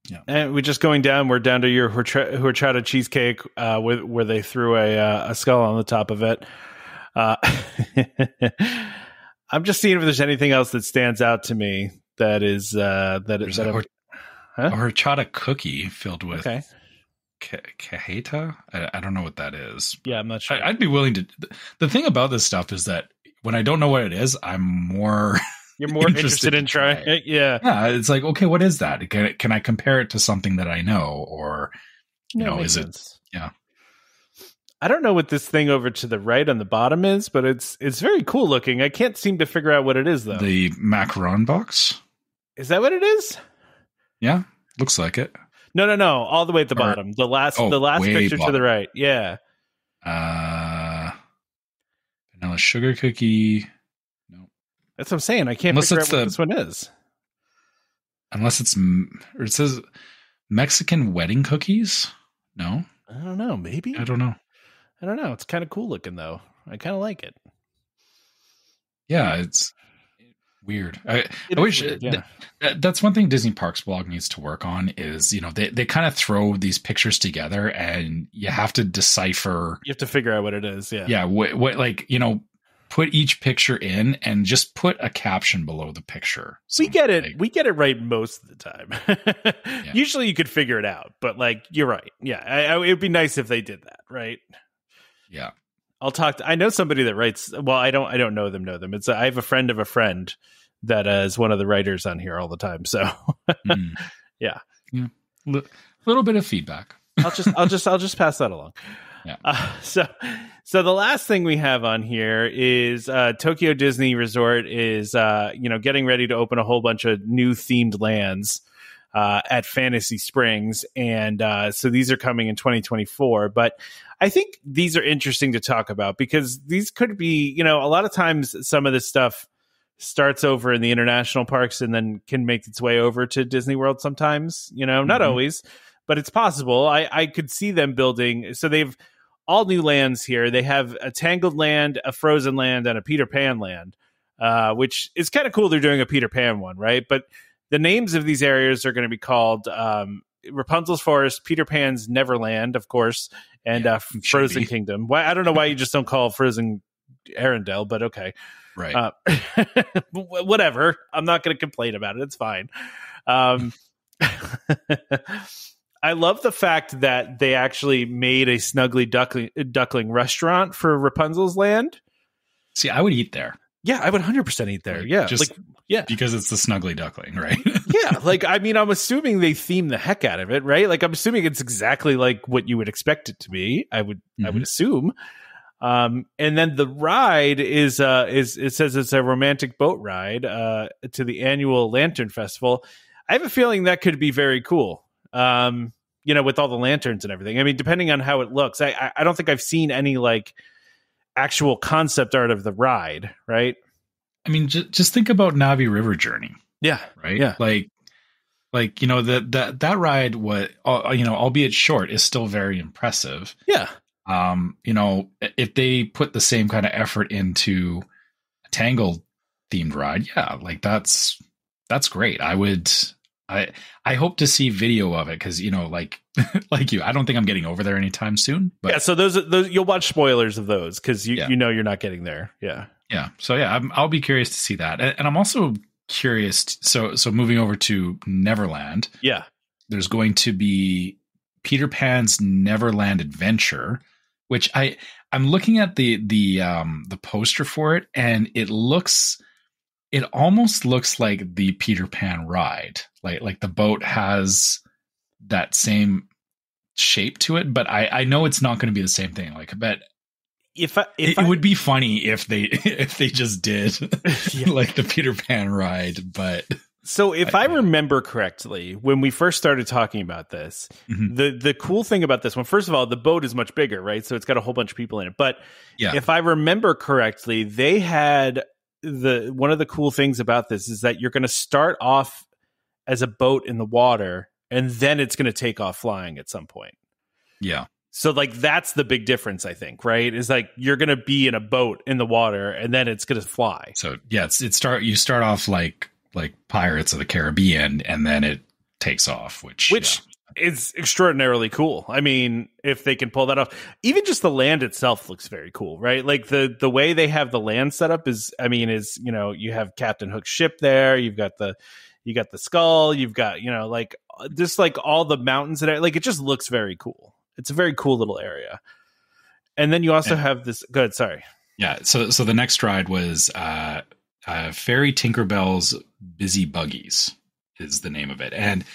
Yeah. And we're just going down. We're down to your horchata cheesecake, uh, where, where they threw a, uh, a skull on the top of it. Uh, I'm just seeing if there's anything else that stands out to me that is uh, that there's that a, hor- huh? a horchata cookie filled with okay. cajeta. I, I, don't know what that is. Yeah, I'm not sure. I, would be willing to. The thing about this stuff is that when I don't know what it is, I'm more. You're more interested, interested in trying it. Yeah. Yeah. It's like, okay, what is that? Can, can I compare it to something that I know? Or, you no, know, is sense. it, yeah. I don't know what this thing over to the right on the bottom is, but it's it's very cool looking. I can't seem to figure out what it is though. The macaron box. Is that what it is? Yeah, looks like it. No, no, no. All the way at the or, bottom. The last, oh, the last picture bottom. to the right. Yeah. Uh, vanilla sugar cookie. No, that's what I'm saying. I can't unless figure out what the, this one is. Unless it's, or it says Mexican wedding cookies. No, I don't know. Maybe I don't know. I don't know. It's kind of cool looking though. I kind of like it. Yeah, it's weird. I, I wish uh, weird, yeah. Th- that's one thing Disney Parks blog needs to work on is you know they they kind of throw these pictures together and you have to decipher. You have to figure out what it is. Yeah. Yeah. What, what like you know put each picture in and just put a caption below the picture. we get it. Like, we get it right most of the time. yeah. Usually you could figure it out, but like you're right. Yeah, I, I, it would be nice if they did that, right? Yeah. I'll talk to, I know somebody that writes well I don't I don't know them know them. It's I have a friend of a friend that uh, is one of the writers on here all the time. So mm. yeah. Yeah. L- little bit of feedback. I'll just I'll just I'll just pass that along. Yeah. Uh, so so the last thing we have on here is uh, Tokyo Disney Resort is uh, you know getting ready to open a whole bunch of new themed lands uh, at Fantasy Springs, and uh, so these are coming in 2024. But I think these are interesting to talk about because these could be, you know, a lot of times some of this stuff starts over in the international parks and then can make its way over to Disney World sometimes, you know, not mm-hmm. always, but it's possible. I, I could see them building. So they've all new lands here. They have a Tangled land, a Frozen land, and a Peter Pan land, uh, which is kind of cool. They're doing a Peter Pan one, right? But the names of these areas are going to be called um, Rapunzel's Forest, Peter Pan's Neverland, of course, and yeah, uh, Frozen. Kingdom. Why I don't know why you just don't call Frozen Arendelle, but okay, right? Uh, whatever. I'm not going to complain about it. It's fine. Um, I love the fact that they actually made a snuggly duckling, duckling restaurant for Rapunzel's Land. See, I would eat there. Yeah, I would 100% eat there. Yeah. Just like, yeah. Because it's the snuggly duckling, right? yeah. Like, I mean, I'm assuming they theme the heck out of it, right? Like, I'm assuming it's exactly like what you would expect it to be. I would, mm-hmm. I would mm-hmm. assume. Um, and then the ride is, uh, is, it says it's a romantic boat ride, uh, to the annual Lantern Festival. I have a feeling that could be very cool. Um, you know, with all the lanterns and everything. I mean, depending on how it looks, I, I don't think I've seen any like, actual concept art of the ride, right? I mean, just, just think about Na'vi River Journey. Yeah. Right. Yeah. Like, like you know that that that ride, what uh, you know, albeit short, is still very impressive. Yeah. Um, you know, if they put the same kind of effort into a Tangled themed ride, yeah, like that's that's great. I would I I hope to see video of it because you know, like like you, I don't think I'm getting over there anytime soon. But yeah, so those those you'll watch spoilers of those because you yeah. you know you're not getting there. Yeah, yeah. So yeah, i will be curious to see that, and, and I'm also curious. so so moving over to Neverland. Yeah, there's going to be Peter Pan's Neverland Adventure, which I I'm looking at the the um the poster for it and it looks it almost looks like the Peter Pan ride. Like like the boat has that same shape to it, but I I know it's not going to be the same thing. Like but if, I, if it, I, it, would be funny if they if they just did yeah. like the Peter Pan ride, but so if I, I, remember correctly, when we first started talking about this, mm-hmm. the the cool thing about this one, first of all, the boat is much bigger, right? So it's got a whole bunch of people in it. But yeah. if I remember correctly, they had the one of the cool things about this is that you're going to start off as a boat in the water, and then it's going to take off flying at some point. Yeah. So like that's the big difference, I think, right? Is like you're gonna be in a boat in the water and then it's gonna fly. So yeah, it's it start you start off like like Pirates of the Caribbean, and then it takes off, which which yeah. Is extraordinarily cool. I mean, if they can pull that off, even just the land itself looks very cool, right? Like the the way they have the land set up is, I mean, is you know you have Captain Hook's ship there, you've got the you got the skull, you've got you know like just like all the mountains and like it just looks very cool. It's a very cool little area. And then you also have this. Good, sorry. Yeah. So so the next ride was uh, uh, Fairy Tinkerbell's Busy Buggies is the name of it, and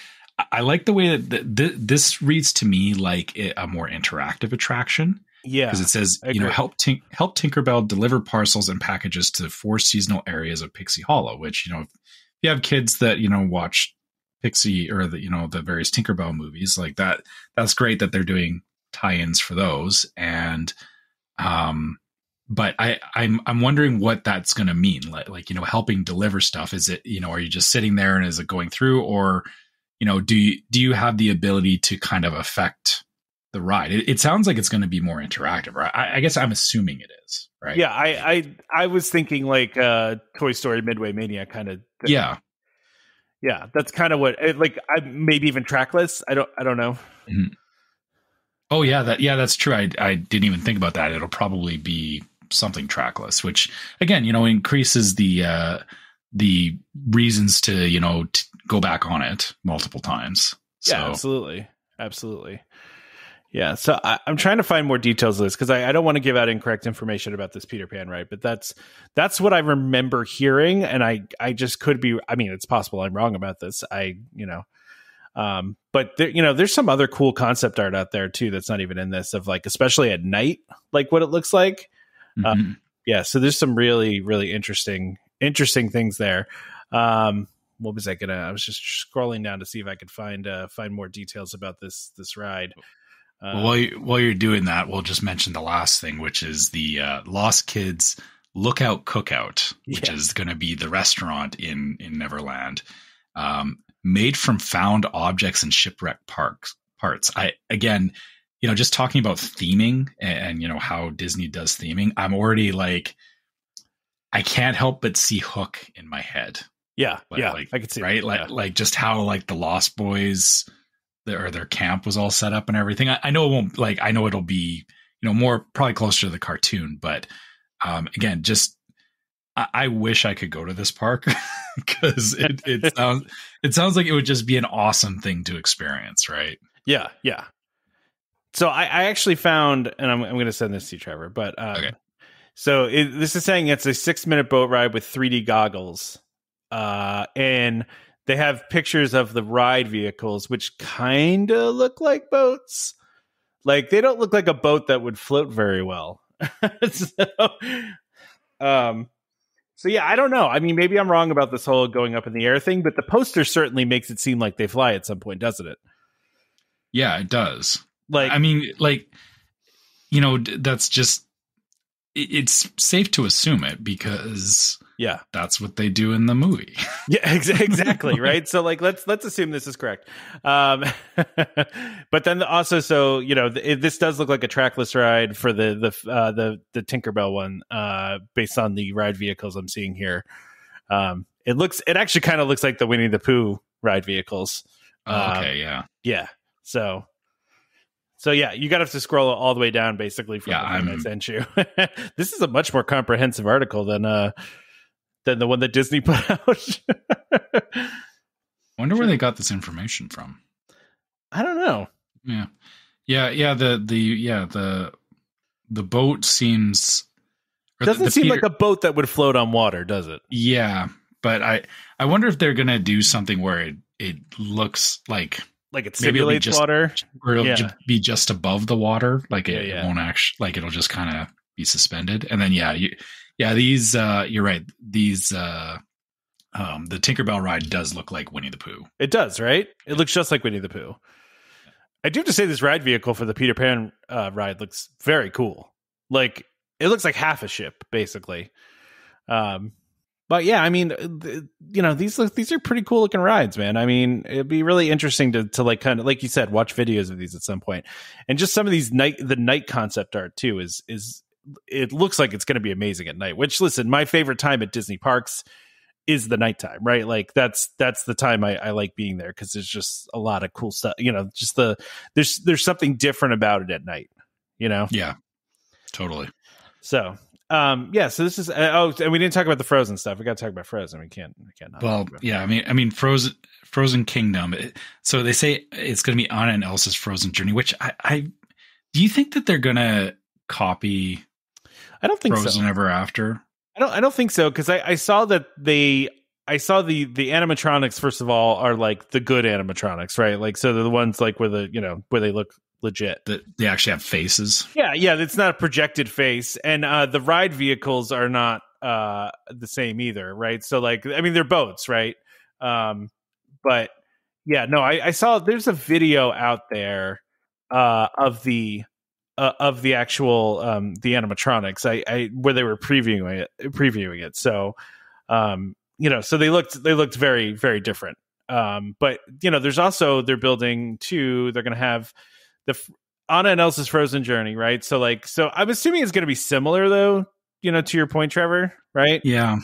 I like the way that th- this reads to me like a more interactive attraction. Yeah, because it says you know help tink- help Tinkerbell deliver parcels and packages to four seasonal areas of Pixie Hollow. Which you know, if you have kids that you know watch Pixie or the you know the various Tinkerbell movies like that, that's great that they're doing tie-ins for those. And um, but I, I'm I'm wondering what that's going to mean. Like, like you know, helping deliver stuff. Is it you know, are you just sitting there and is it going through, or you know, do you do you have the ability to kind of affect the ride? It, it sounds like it's going to be more interactive. Right? I, I, guess I'm assuming it is. Right? Yeah, I I, I was thinking like uh, Toy Story Midway Mania kind of. Yeah. Yeah, that's kind of what like I maybe even trackless. I don't I don't know. Mm-hmm. Oh yeah, that yeah, that's true. I I didn't even think about that. It'll probably be something trackless, which again, you know, increases the uh, the reasons to you know to go back on it multiple times. So. Yeah, absolutely, absolutely. Yeah, so I, am trying to find more details of this because I, I, don't want to give out incorrect information about this Peter Pan, right? But that's that's what I remember hearing, and I I just could be. I mean, it's possible I'm wrong about this. I you know, um, but there, you know, there's some other cool concept art out there too that's not even in this of like, especially at night, like what it looks like. Mm-hmm. Um, yeah, so there's some really really interesting interesting things there. Um, what was I gonna? I was just scrolling down to see if I could find uh, find more details about this this ride. Uh, well, while, you, while you're doing that, we'll just mention the last thing, which is the uh, Lost Kids Lookout Cookout, which yeah. is going to be the restaurant in in Neverland, um, made from found objects and shipwreck parks parts. I again, you know, just talking about theming and, and, you know how Disney does theming, I'm already like, I can't help but see Hook in my head. Yeah, like, yeah, like, I could see right, that, like yeah. like just how like the Lost Boys, their, or their camp was all set up and everything. I, I know it won't like I know it'll be you know more probably closer to the cartoon, but um, again, just I, I wish I could go to this park because it, it sounds it sounds like it would just be an awesome thing to experience, right? Yeah, yeah, so I, I actually found, and I'm, I'm going to send this to you, Trevor. But um, okay. So it, this is saying it's a six minute boat ride with 3D goggles, uh, and they have pictures of the ride vehicles, which kind of look like boats. Like they don't look like a boat that would float very well. so, um, so yeah, I don't know. I mean, maybe I'm wrong about this whole going up in the air thing, but the poster certainly makes it seem like they fly at some point, doesn't it? Yeah, it does. Like, I mean, like, you know, that's just, it's safe to assume it because yeah. That's what they do in the movie. Yeah ex- exactly right? So like let's let's assume this is correct. Um but then also so you know th- this does look like a trackless ride for the the uh the the tinkerbell one uh based on the ride vehicles i'm seeing here. Um it looks it actually kind of looks like the winnie the pooh ride vehicles. Oh, okay um, yeah. yeah so so yeah, you got to have to scroll all the way down basically from yeah, the one I sent you. this is a much more comprehensive article than uh than the one that Disney put out. I wonder where they got this information from. I don't know. Yeah, yeah, yeah. The the yeah the the boat seems doesn't the seem Peter, like a boat that would float on water, does it? Yeah, but I I wonder if they're gonna do something where it it looks like like it simulates just, water, or it'll yeah. be just above the water, like it, yeah, yeah. won't actually like it'll just kind of be suspended, and then yeah, you, yeah, these uh, you're right, these uh, um, the Tinkerbell ride does look like Winnie the Pooh. It does, right? It looks just like Winnie the Pooh. I do have to say this ride vehicle for the Peter Pan uh, ride looks very cool. Like it looks like half a ship, basically. Um, but yeah, I mean, uh, you know, these these are pretty cool looking rides, man. I mean, it'd be really interesting to to like kind of like you said, watch videos of these at some point, and just some of these night the night concept art too is is it looks like it's going to be amazing at night. Which listen, my favorite time at Disney parks is the nighttime, right? Like that's that's the time I, I like being there because there's just a lot of cool stuff. You know, just the there's there's something different about it at night. You know? Yeah, totally. So um yeah so this is uh, oh and we didn't talk about the frozen stuff we got to talk about frozen we can't we can't well yeah i mean i mean frozen frozen kingdom it, so they say it's going to be anna and elsa's frozen journey which i i do you think that they're going to copy i don't think frozen so. ever after I don't. I don't think so because I, I saw that they. I saw the the animatronics first of all are like the good animatronics, right? Like so they're the ones like where the you know where they look legit. That they actually have faces. Yeah, yeah. It's not a projected face, and uh, the ride vehicles are not uh, the same either, right? So like, I mean, they're boats, right? Um, but yeah, no, I, I saw there's a video out there uh, of the uh, of the actual um, the animatronics. I, I where they were previewing it, previewing it. So, um, you know, so they looked they looked very very different. Um, but you know, there's also they're building two. They're going to have the Anna and Elsa's Frozen Journey, right? So like, so I'm assuming it's going to be similar though. You know, to your point, Trevor, right? Yeah.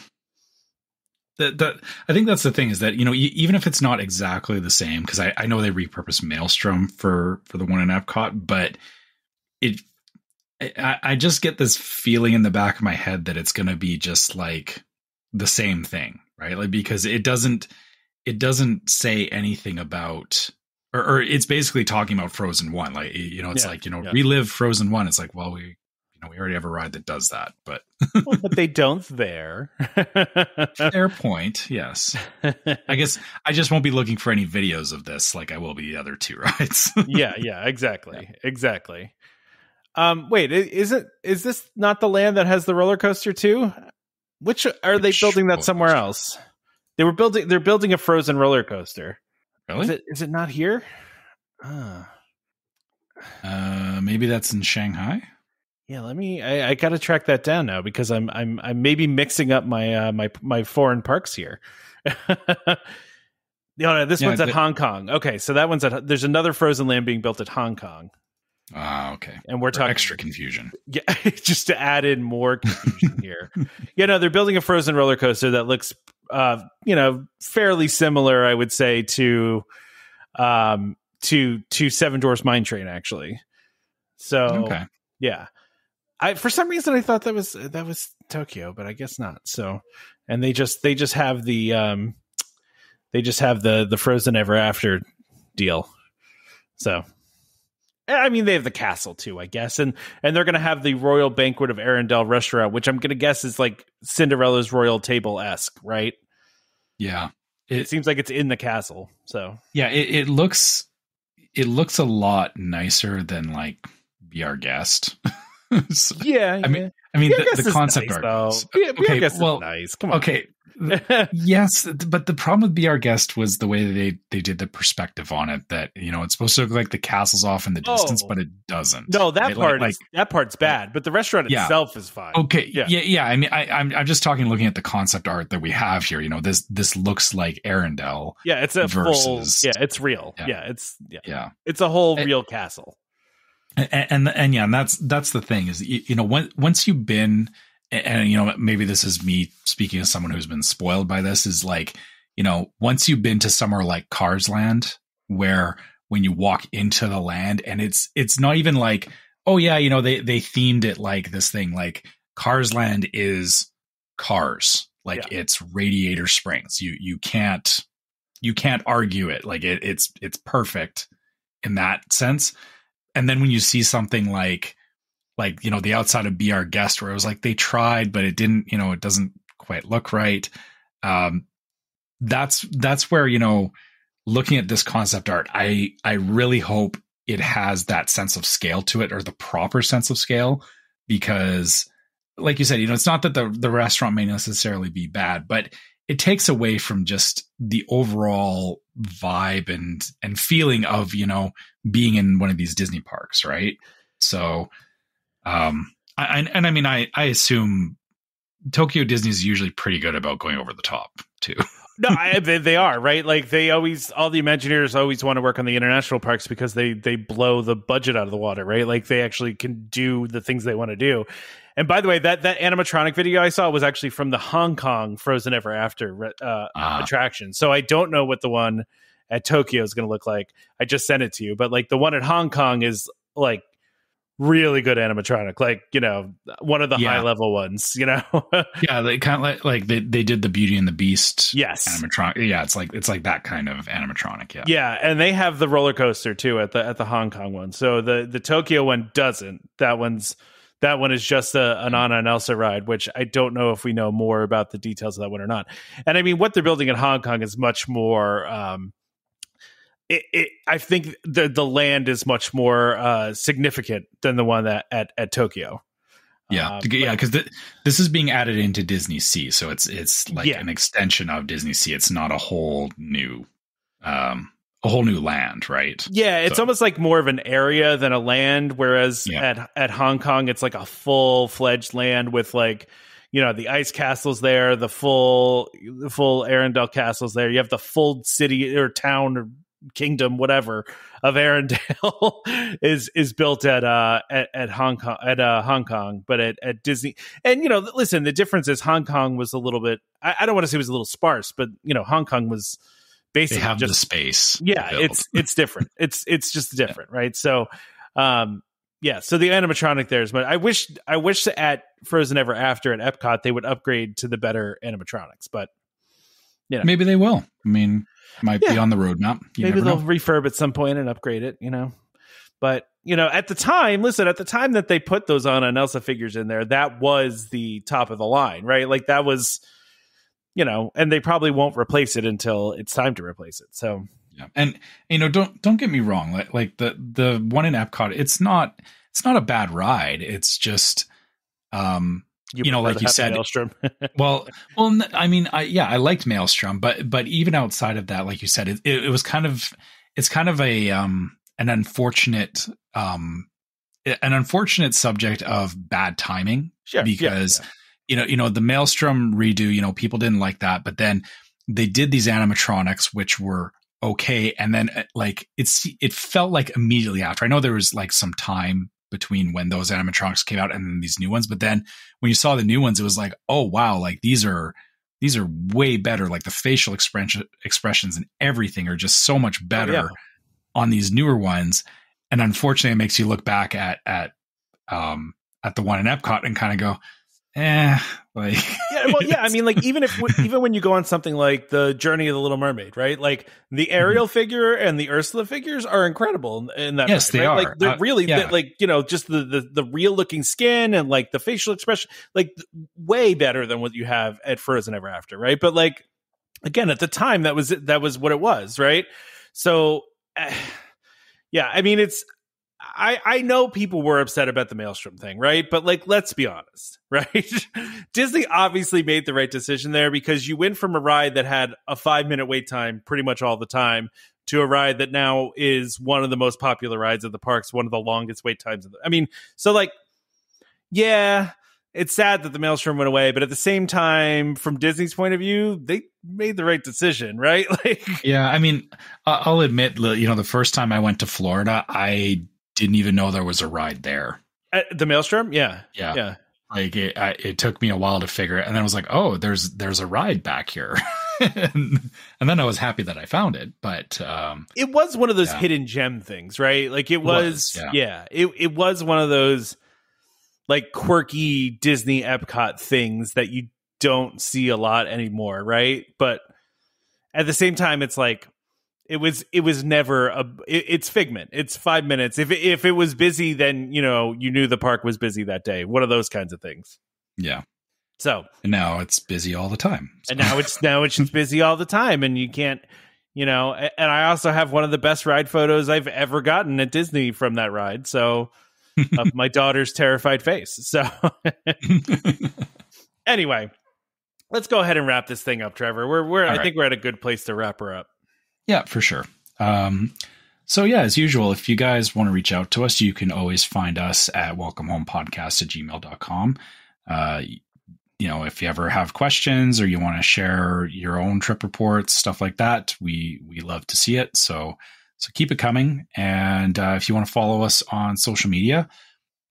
That, that I think that's the thing is that you know even if it's not exactly the same because I, I know they repurposed Maelstrom for for the one in Epcot, but it I, I just get this feeling in the back of my head that it's going to be just like the same thing, right? Like because it doesn't it doesn't say anything about or, or it's basically talking about Frozen One. Like you know, it's yeah, like you know, yeah. relive Frozen One. It's like, well, we you know we already have a ride that does that, but well, but they don't there. Fair point. Yes, I guess I just won't be looking for any videos of this like I will be the other two rides. yeah, yeah, exactly, yeah. exactly. Um, wait, is it is this not the land that has the roller coaster too? Which are they building that somewhere else? They were building. They're building a frozen roller coaster. Really? Is it is it not here? Uh, uh maybe that's in Shanghai. Yeah, let me. I, I got to track that down now because I'm I'm I'm maybe mixing up my uh, my my foreign parks here. No, no, this yeah, one's at the, Hong Kong. Okay, so that one's at. There's another Frozen Land being built at Hong Kong. Ah, okay. And we're For talking extra confusion. Yeah, just to add in more confusion here. You know, they're building a frozen roller coaster that looks uh, you know, fairly similar, I would say, to um to to Seven Dwarfs Mine Train actually. So okay. yeah. I for some reason I thought that was that was Tokyo, but I guess not. So and they just they just have the um they just have the the Frozen Ever After deal. So I mean, they have the castle too, I guess, and and they're going to have the Royal Banquet of Arendelle restaurant, which I'm going to guess is like Cinderella's royal table esque, right? Yeah, it, it, seems like it's in the castle. So yeah, it, it looks it looks a lot nicer than like Be Our Guest. so, yeah, I mean, I mean, the, the, concept nice, art. Be okay, well, nice. Come on. Okay, yes, but the problem with Be Our Guest was the way they they did the perspective on it. That you know it's supposed to look like the castle's off in the distance, oh. but it doesn't. No, that part like, is, that part's uh, bad. But the restaurant yeah. itself is fine. Okay, yeah, yeah, yeah. I mean, I, am I'm, I'm just talking looking at the concept art that we have here. You know, this this looks like Arendelle. Yeah, it's a versus, full. Yeah, it's real. Yeah, yeah it's yeah. yeah, it's a whole real castle. And, and, and yeah, and that's that's the thing is you, you know when, once you've been and, and, you know maybe this is me speaking as someone who's been spoiled by this is like you know once you've been to somewhere like Cars Land where when you walk into the land and it's it's not even like oh yeah you know they they themed it like this thing like Cars Land is cars like yeah. it's Radiator Springs you you can't you can't argue it like it, it's it's perfect in that sense. And then when you see something like like you know the outside of be our guest where it was like they tried but it didn't you know it doesn't quite look right. Um that's that's where you know looking at this concept art i i really hope it has that sense of scale to it or the proper sense of scale because like you said you know it's not that the the restaurant may necessarily be bad but it takes away from just the overall vibe and and feeling of you know being in one of these disney parks right? So um, I, and I mean, I, I assume Tokyo Disney is usually pretty good about going over the top too. no, I, they, they, are right. Like they always, all the Imagineers always want to work on the international parks because they they blow the budget out of the water, right? Like they actually can do the things they want to do. And by the way, that that animatronic video I saw was actually from the Hong Kong Frozen Ever After uh, uh. attraction. So I don't know what the one at Tokyo is going to look like. I just sent it to you, but like the one at Hong Kong is like really good animatronic, like you know, one of the yeah. high level ones. You know, yeah, they kind of like like they they did the Beauty and the Beast. Yes, animatronic. Yeah, it's like it's like that kind of animatronic. Yeah, yeah, and they have the roller coaster too at the at the Hong Kong one. So the the Tokyo one doesn't. That one's that one is just a, an Anna and Elsa ride, which I don't know if we know more about the details of that one or not. And I mean, what they're building in Hong Kong is much more. Um, it, it, I think the the land is much more uh, significant than the one that at at Tokyo. Yeah, um, yeah, because this is being added into Disney Sea, so it's it's like yeah. an extension of Disney Sea. It's not a whole new, um, a whole new land, right? Yeah, it's so. almost like more of an area than a land. Whereas yeah. at at Hong Kong, it's like a full fledged land with like you know the ice castles there, the full the full Arendelle castles there. You have the full city or town kingdom, whatever, of Arendelle is is built at uh at, at Hong Kong at uh, Hong Kong, but at, at Disney. And you know, listen, the difference is Hong Kong was a little bit. I, I don't want to say it was a little sparse, but you know, Hong Kong was basically they have just the space. Yeah, it's it's different. it's it's just different, yeah. right? So, um, yeah. So the animatronic there's, but I wish I wish at Frozen Ever After at Epcot they would upgrade to the better animatronics, but you know. maybe they will. I mean, might yeah. be on the roadmap. You Maybe they'll know. refurb at some point and upgrade it, you know. But, you know, at the time, listen, at the time that they put those Anna and Elsa figures in there, that was the top of the line, right? Like that was, you know, and they probably won't replace it until it's time to replace it. So yeah. And you know, don't don't get me wrong, like like the the one in Epcot, it's not it's not a bad ride. It's just um you, you know, like you said, Maelstrom. well, well, I mean, I, yeah, I liked Maelstrom, but but even outside of that, like you said, it, it, it was kind of it's kind of a um an unfortunate um an unfortunate subject of bad timing sure, because yeah, yeah. you know you know the Maelstrom redo, you know, people didn't like that, but then they did these animatronics which were okay and then uh, like it's it felt like immediately after i know there was like some time between when those animatronics came out and then these new ones. But then when you saw the new ones, it was like, oh wow, like these are these are way better. Like the facial expression expressions and everything are just so much better oh, yeah. on these newer ones. And unfortunately, it makes you look back at at um at the one in Epcot and kind of go, eh, like yeah, well, yeah. I mean, like even if even when you go on something like the Journey of the Little Mermaid, right? Like the Ariel mm-hmm. figure and the Ursula figures are incredible in that. Yes, ride, they right? are. Like they're uh, really yeah. like you know just the, the the real looking skin and like the facial expression, like way better than what you have at Frozen Ever After, right? But like again, at the time, that was that was what it was, right? So. Uh, yeah, I mean, it's I, I know people were upset about the Maelstrom thing, right? But like, let's be honest, right? Disney obviously made the right decision there because you went from a ride that had a five minute wait time pretty much all the time to a ride that now is one of the most popular rides at the parks, one of the longest wait times. The, I mean, so like, yeah, it's sad that the Maelstrom went away, but at the same time, from Disney's point of view, they made the right decision, right? Like, yeah, I mean, I'll admit, you know, the first time I went to Florida, I didn't even know there was a ride there. At the Maelstrom, yeah, yeah, yeah. Like it, I, it took me a while to figure it, and then I was like, "Oh, there's there's a ride back here," and, and, then I was happy that I found it. But um, it was one of those yeah. hidden gem things, right? Like it was, was yeah. yeah, it it was one of those like quirky Disney Epcot things that you don't see a lot anymore, right? But at the same time, it's like It was it was never a it, it's figment. It's five minutes. If if it was busy, then you know you knew the park was busy that day. One of those kinds of things. Yeah. So and now it's busy all the time. So. And now it's now it's just busy all the time, and you can't you know. And I also have one of the best ride photos I've ever gotten at Disney from that ride. So of my daughter's terrified face. So anyway, let's go ahead and wrap this thing up, Trevor. We're we're All I right. think we're at a good place to wrap her up. Yeah, for sure. Um, so yeah, as usual, if you guys want to reach out to us, you can always find us at welcomehomepodcast at gmail.com. Uh, you know, if you ever have questions or you want to share your own trip reports, stuff like that, we we love to see it. So so keep it coming. And uh, if you want to follow us on social media,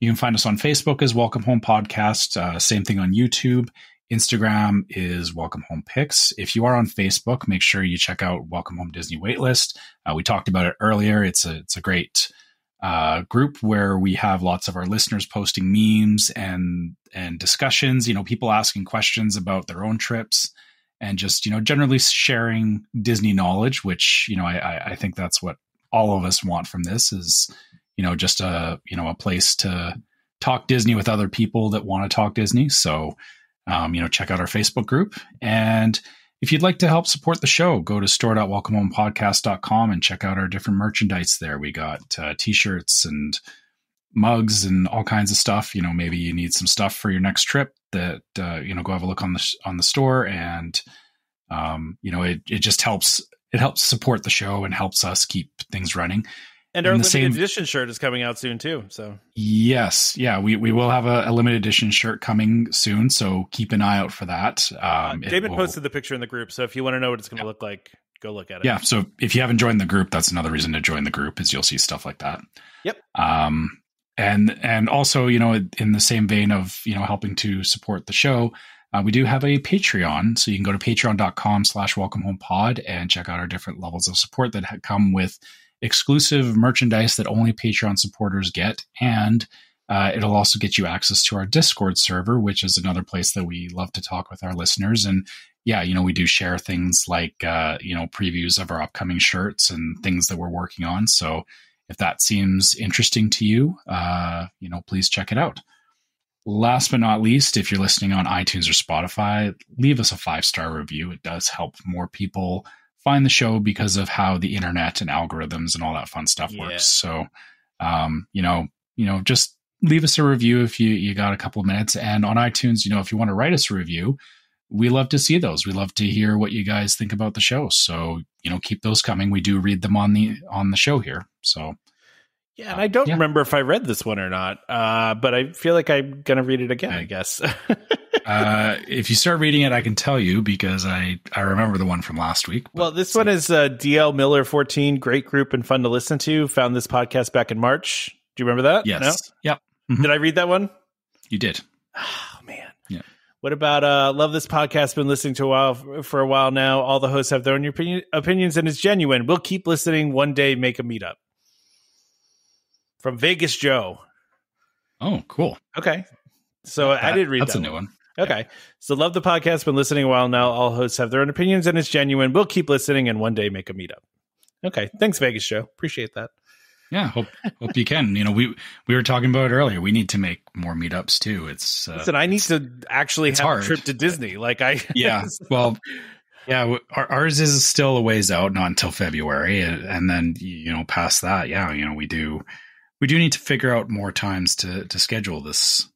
you can find us on Facebook as Welcome Home Podcast. Uh, same thing on YouTube. Instagram is Welcome Home Pics. If you are on Facebook, make sure you check out Welcome Home Disney Waitlist. Uh, we talked about it earlier. It's a it's a great uh, group where we have lots of our listeners posting memes and and discussions. You know, people asking questions about their own trips and just you know generally sharing Disney knowledge, which you know I, I think that's what all of us want from this is you know just a you know a place to talk Disney with other people that want to talk Disney. So um, you know, check out our Facebook group. And if you'd like to help support the show, go to store.welcomehomepodcast.com and check out our different merchandise there. We got uh, t-shirts and mugs and all kinds of stuff. You know, maybe you need some stuff for your next trip that, uh, you know, go have a look on the, on the store and, um, you know, it, it just helps, it helps support the show and helps us keep things running. And our limited same, edition shirt is coming out soon too. So yes, yeah, we, we will have a, a, limited edition shirt coming soon. So keep an eye out for that. Um, uh, David will, posted the picture in the group, so if you want to know what it's going to yeah. look like, go look at it. Yeah. So if you haven't joined the group, that's another reason to join the group is you'll see stuff like that. Yep. Um, and and also you know in the same vein of you know helping to support the show. Uh, we do have a Patreon, so you can go to patreon.com slash welcome home pod and check out our different levels of support that come with exclusive merchandise that only Patreon supporters get. And uh, it'll also get you access to our Discord server, which is another place that we love to talk with our listeners. And yeah, you know, we do share things like, uh, you know, previews of our upcoming shirts and things that we're working on. So if that seems interesting to you, uh, you know, please check it out. Last but not least, if you're listening on iTunes or Spotify, leave us a five star review. It does help more people find the show because of how the internet and algorithms and all that fun stuff yeah. works. So, um, you know, you know, just leave us a review if you you got a couple of minutes. And on iTunes, you know, if you want to write us a review, we love to see those. We love to hear what you guys think about the show. So, you know, keep those coming. We do read them on the on the show here. So. Yeah, and I don't yeah. remember if I read this one or not, uh, but I feel like I'm gonna read it again. I guess. Uh, if you start reading it, I can tell you because I, I remember the one from last week. Well, this one is uh, DL Miller 14, great group and fun to listen to. Found this podcast back in March. Do you remember that? Yes. No? Yep. Mm-hmm. Did I read that one? You did. Oh, man. Yeah. What about uh love this podcast been listening to a while for a while now. All the hosts have their own opinion, opinions and it's genuine. We'll keep listening one day make a meetup. From Vegas Joe. Oh, cool. Okay. So that, I did read that's that a new one. Okay. Yeah. So love the podcast. Been listening a while now. All hosts have their own opinions and it's genuine. We'll keep listening and one day make a meetup. Okay. Thanks, Vegas Joe. Appreciate that. Yeah, hope hope you can. You know, we we were talking about it earlier. We need to make more meetups too. It's uh, listen. I need to actually have hard. a trip to Disney. Like I, yeah. well, yeah. Ours is still a ways out, not until February, and, and then you know, past that, yeah, you know, we do we do need to figure out more times to to schedule this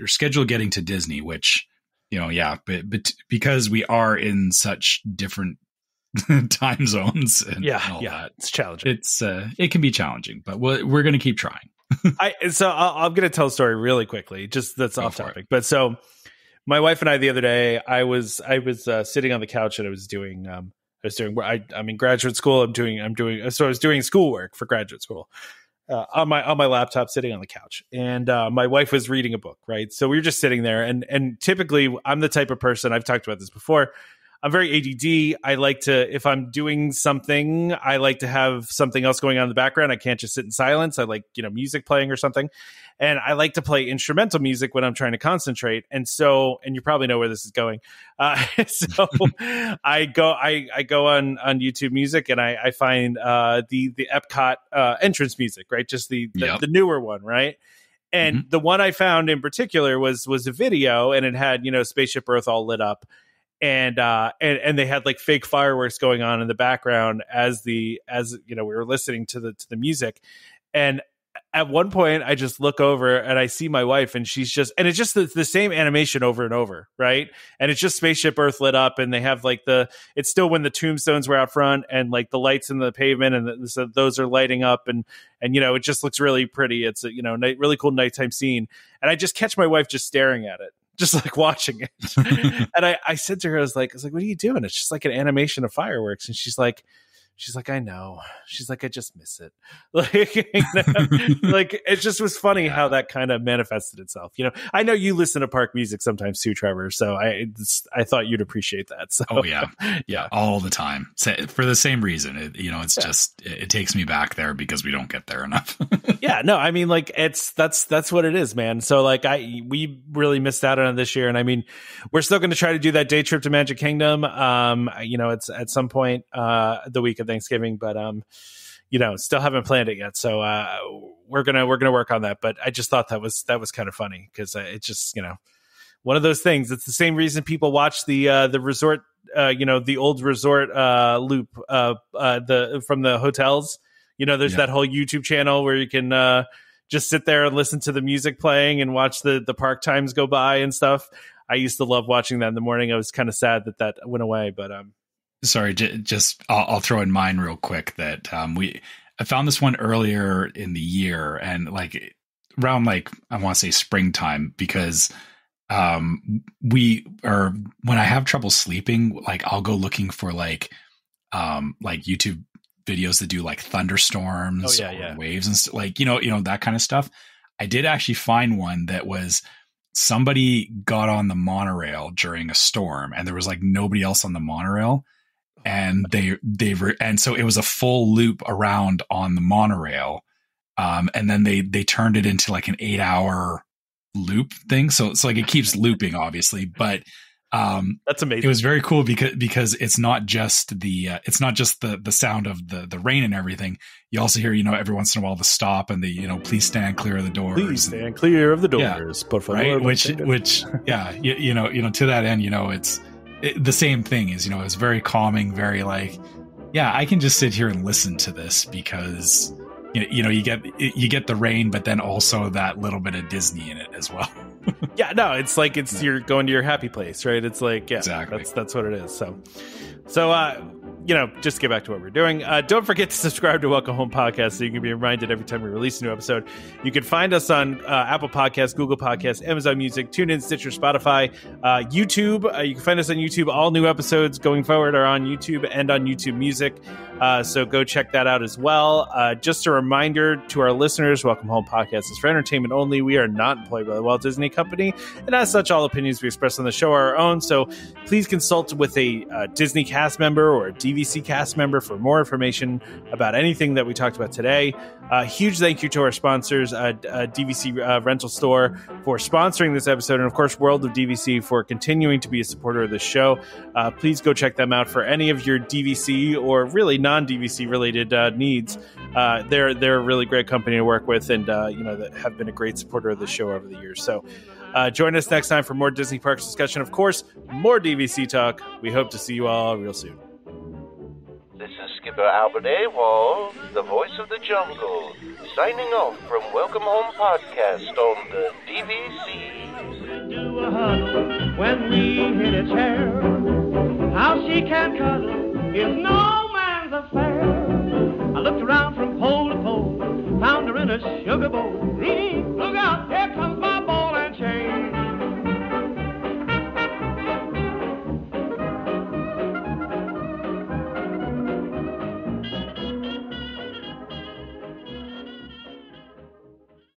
or schedule getting to Disney, which you know, yeah, but but because we are in such different time zones, and yeah, yeah, that, it's challenging. It's uh, it can be challenging, but we're, we're going to keep trying. I so i am going to tell a story really quickly, just that's Go off topic, it. but so my wife and I the other day, I was I was uh, sitting on the couch and I was doing um I was doing I I'm in graduate school. I'm doing I'm doing so I was doing schoolwork for graduate school uh, on my on my laptop sitting on the couch and uh, my wife was reading a book right so we were just sitting there and and typically i'm the type of person i've talked about this before I'm very ADD. I like to, if I'm doing something, I like to have something else going on in the background. I can't just sit in silence. I like, you know, music playing or something. And I like to play instrumental music when I'm trying to concentrate. And so, and you probably know where this is going. Uh, so I go, I, I go on, on YouTube music and I, I find, uh, the, the Epcot, uh, entrance music, right? Just the, the, yep. the newer one, right? And mm-hmm. the one I found in particular was was a video, and it had you know Spaceship Earth all lit up, and uh, and and they had like fake fireworks going on in the background as the as you know we were listening to the to the music, and at one point I just look over and I see my wife and she's just and it's just the, the, same animation over and over, right? And it's just spaceship Earth lit up and they have like the it's still when the tombstones were out front and like the lights in the pavement and the, so those are lighting up and and you know it just looks really pretty. It's a you know night, really cool nighttime scene and I just catch my wife just staring at it just like watching it. and I, I said to her, I was like, I was like, what are you doing? It's just like an animation of fireworks. And she's like, She's like, I know. She's like, I just miss it. Like, you know, like it just was funny yeah. how that kind of manifested itself. You know, I know you listen to park music sometimes too, Trevor. So I, I thought you'd appreciate that. So, oh yeah, yeah, all the time for the same reason. It, you know, it's yeah. just it, it, takes me back there because we don't get there enough. yeah, no, I mean, like it's that's that's what it is, man. So like I we really missed out on it this year, and I mean, we're still going to try to do that day trip to Magic Kingdom. Um, you know, it's at some point uh the week of Thanksgiving, but um, you know, still haven't planned it yet. So uh, we're gonna we're gonna work on that. But I just thought that was that was kind of funny because uh, it just you know one of those things. It's the same reason people watch the uh, the resort, uh, you know, the old resort uh, loop, uh, uh, the from the hotels. You know, there's yeah. that whole YouTube channel where you can uh, just sit there and listen to the music playing and watch the the park times go by and stuff. I used to love watching that in the morning. I was kind of sad that that went away, but um, sorry, j- just I'll, I'll, throw in mine real quick that um, we I found this one earlier in the year and like around like I want to say springtime because um we are when I have trouble sleeping like I'll go looking for like um like YouTube videos that do like thunderstorms oh, yeah, yeah. waves and st- like you know you know that kind of stuff. I did actually find one that was somebody got on the monorail during a storm and there was like nobody else on the monorail and they they were and so it was a full loop around on the monorail. Um, and then they they turned it into like an eight hour loop thing. So it's like it keeps looping obviously but um, that's amazing it was very cool because because it's not just the uh, it's not just the the sound of the the rain and everything. You also hear you know every once in a while the stop and the you know please stand clear of the doors. Please stand clear of the doors yeah, right? which which yeah you, you know you know to that end you know it's it, the same thing is, you know, it's very calming, very like, yeah, I can just sit here and listen to this because you know you get you get the rain, but then also that little bit of Disney in it as well. yeah, no, it's like it's you're going to your happy place, right? It's like yeah, exactly. That's that's what it is. So, so uh, you know, just get back to what we're doing. Uh, don't forget to subscribe to Welcome Home Podcast so you can be reminded every time we release a new episode. You can find us on uh, Apple Podcasts, Google Podcasts, Amazon Music, TuneIn, Stitcher, Spotify, uh, YouTube. Uh, you can find us on YouTube. All new episodes going forward are on YouTube and on YouTube Music. Uh, so go check that out as well. Uh, just a reminder to our listeners Welcome Home Podcast is for entertainment only. We are not employed by the Walt Disney Company. And as such, all opinions we express on the show are our own. So please consult with a Disney cast member or a DVC cast member for more information about anything that we talked about today. Uh, huge thank you to our sponsors, uh, uh, DVC uh, Rental Store, for sponsoring this episode, and of course, World of DVC for continuing to be a supporter of the show. Uh, please go check them out for any of your DVC or really non DVC related uh, needs. they're they're a really great company to work with, and you know that have been a great supporter of the show over the years. So. Uh, join us next time for more Disney Parks discussion. Of course, more DVC talk. We hope to see you all real soon. This is Skipper Albert Awol, the voice of the jungle, signing off from Welcome Home Podcast on the DVC. When we hit a chair. how she can cuddle is no man's affair. I looked around from pole to pole, found her in a sugar bowl. Look out, here comes my ball and chain.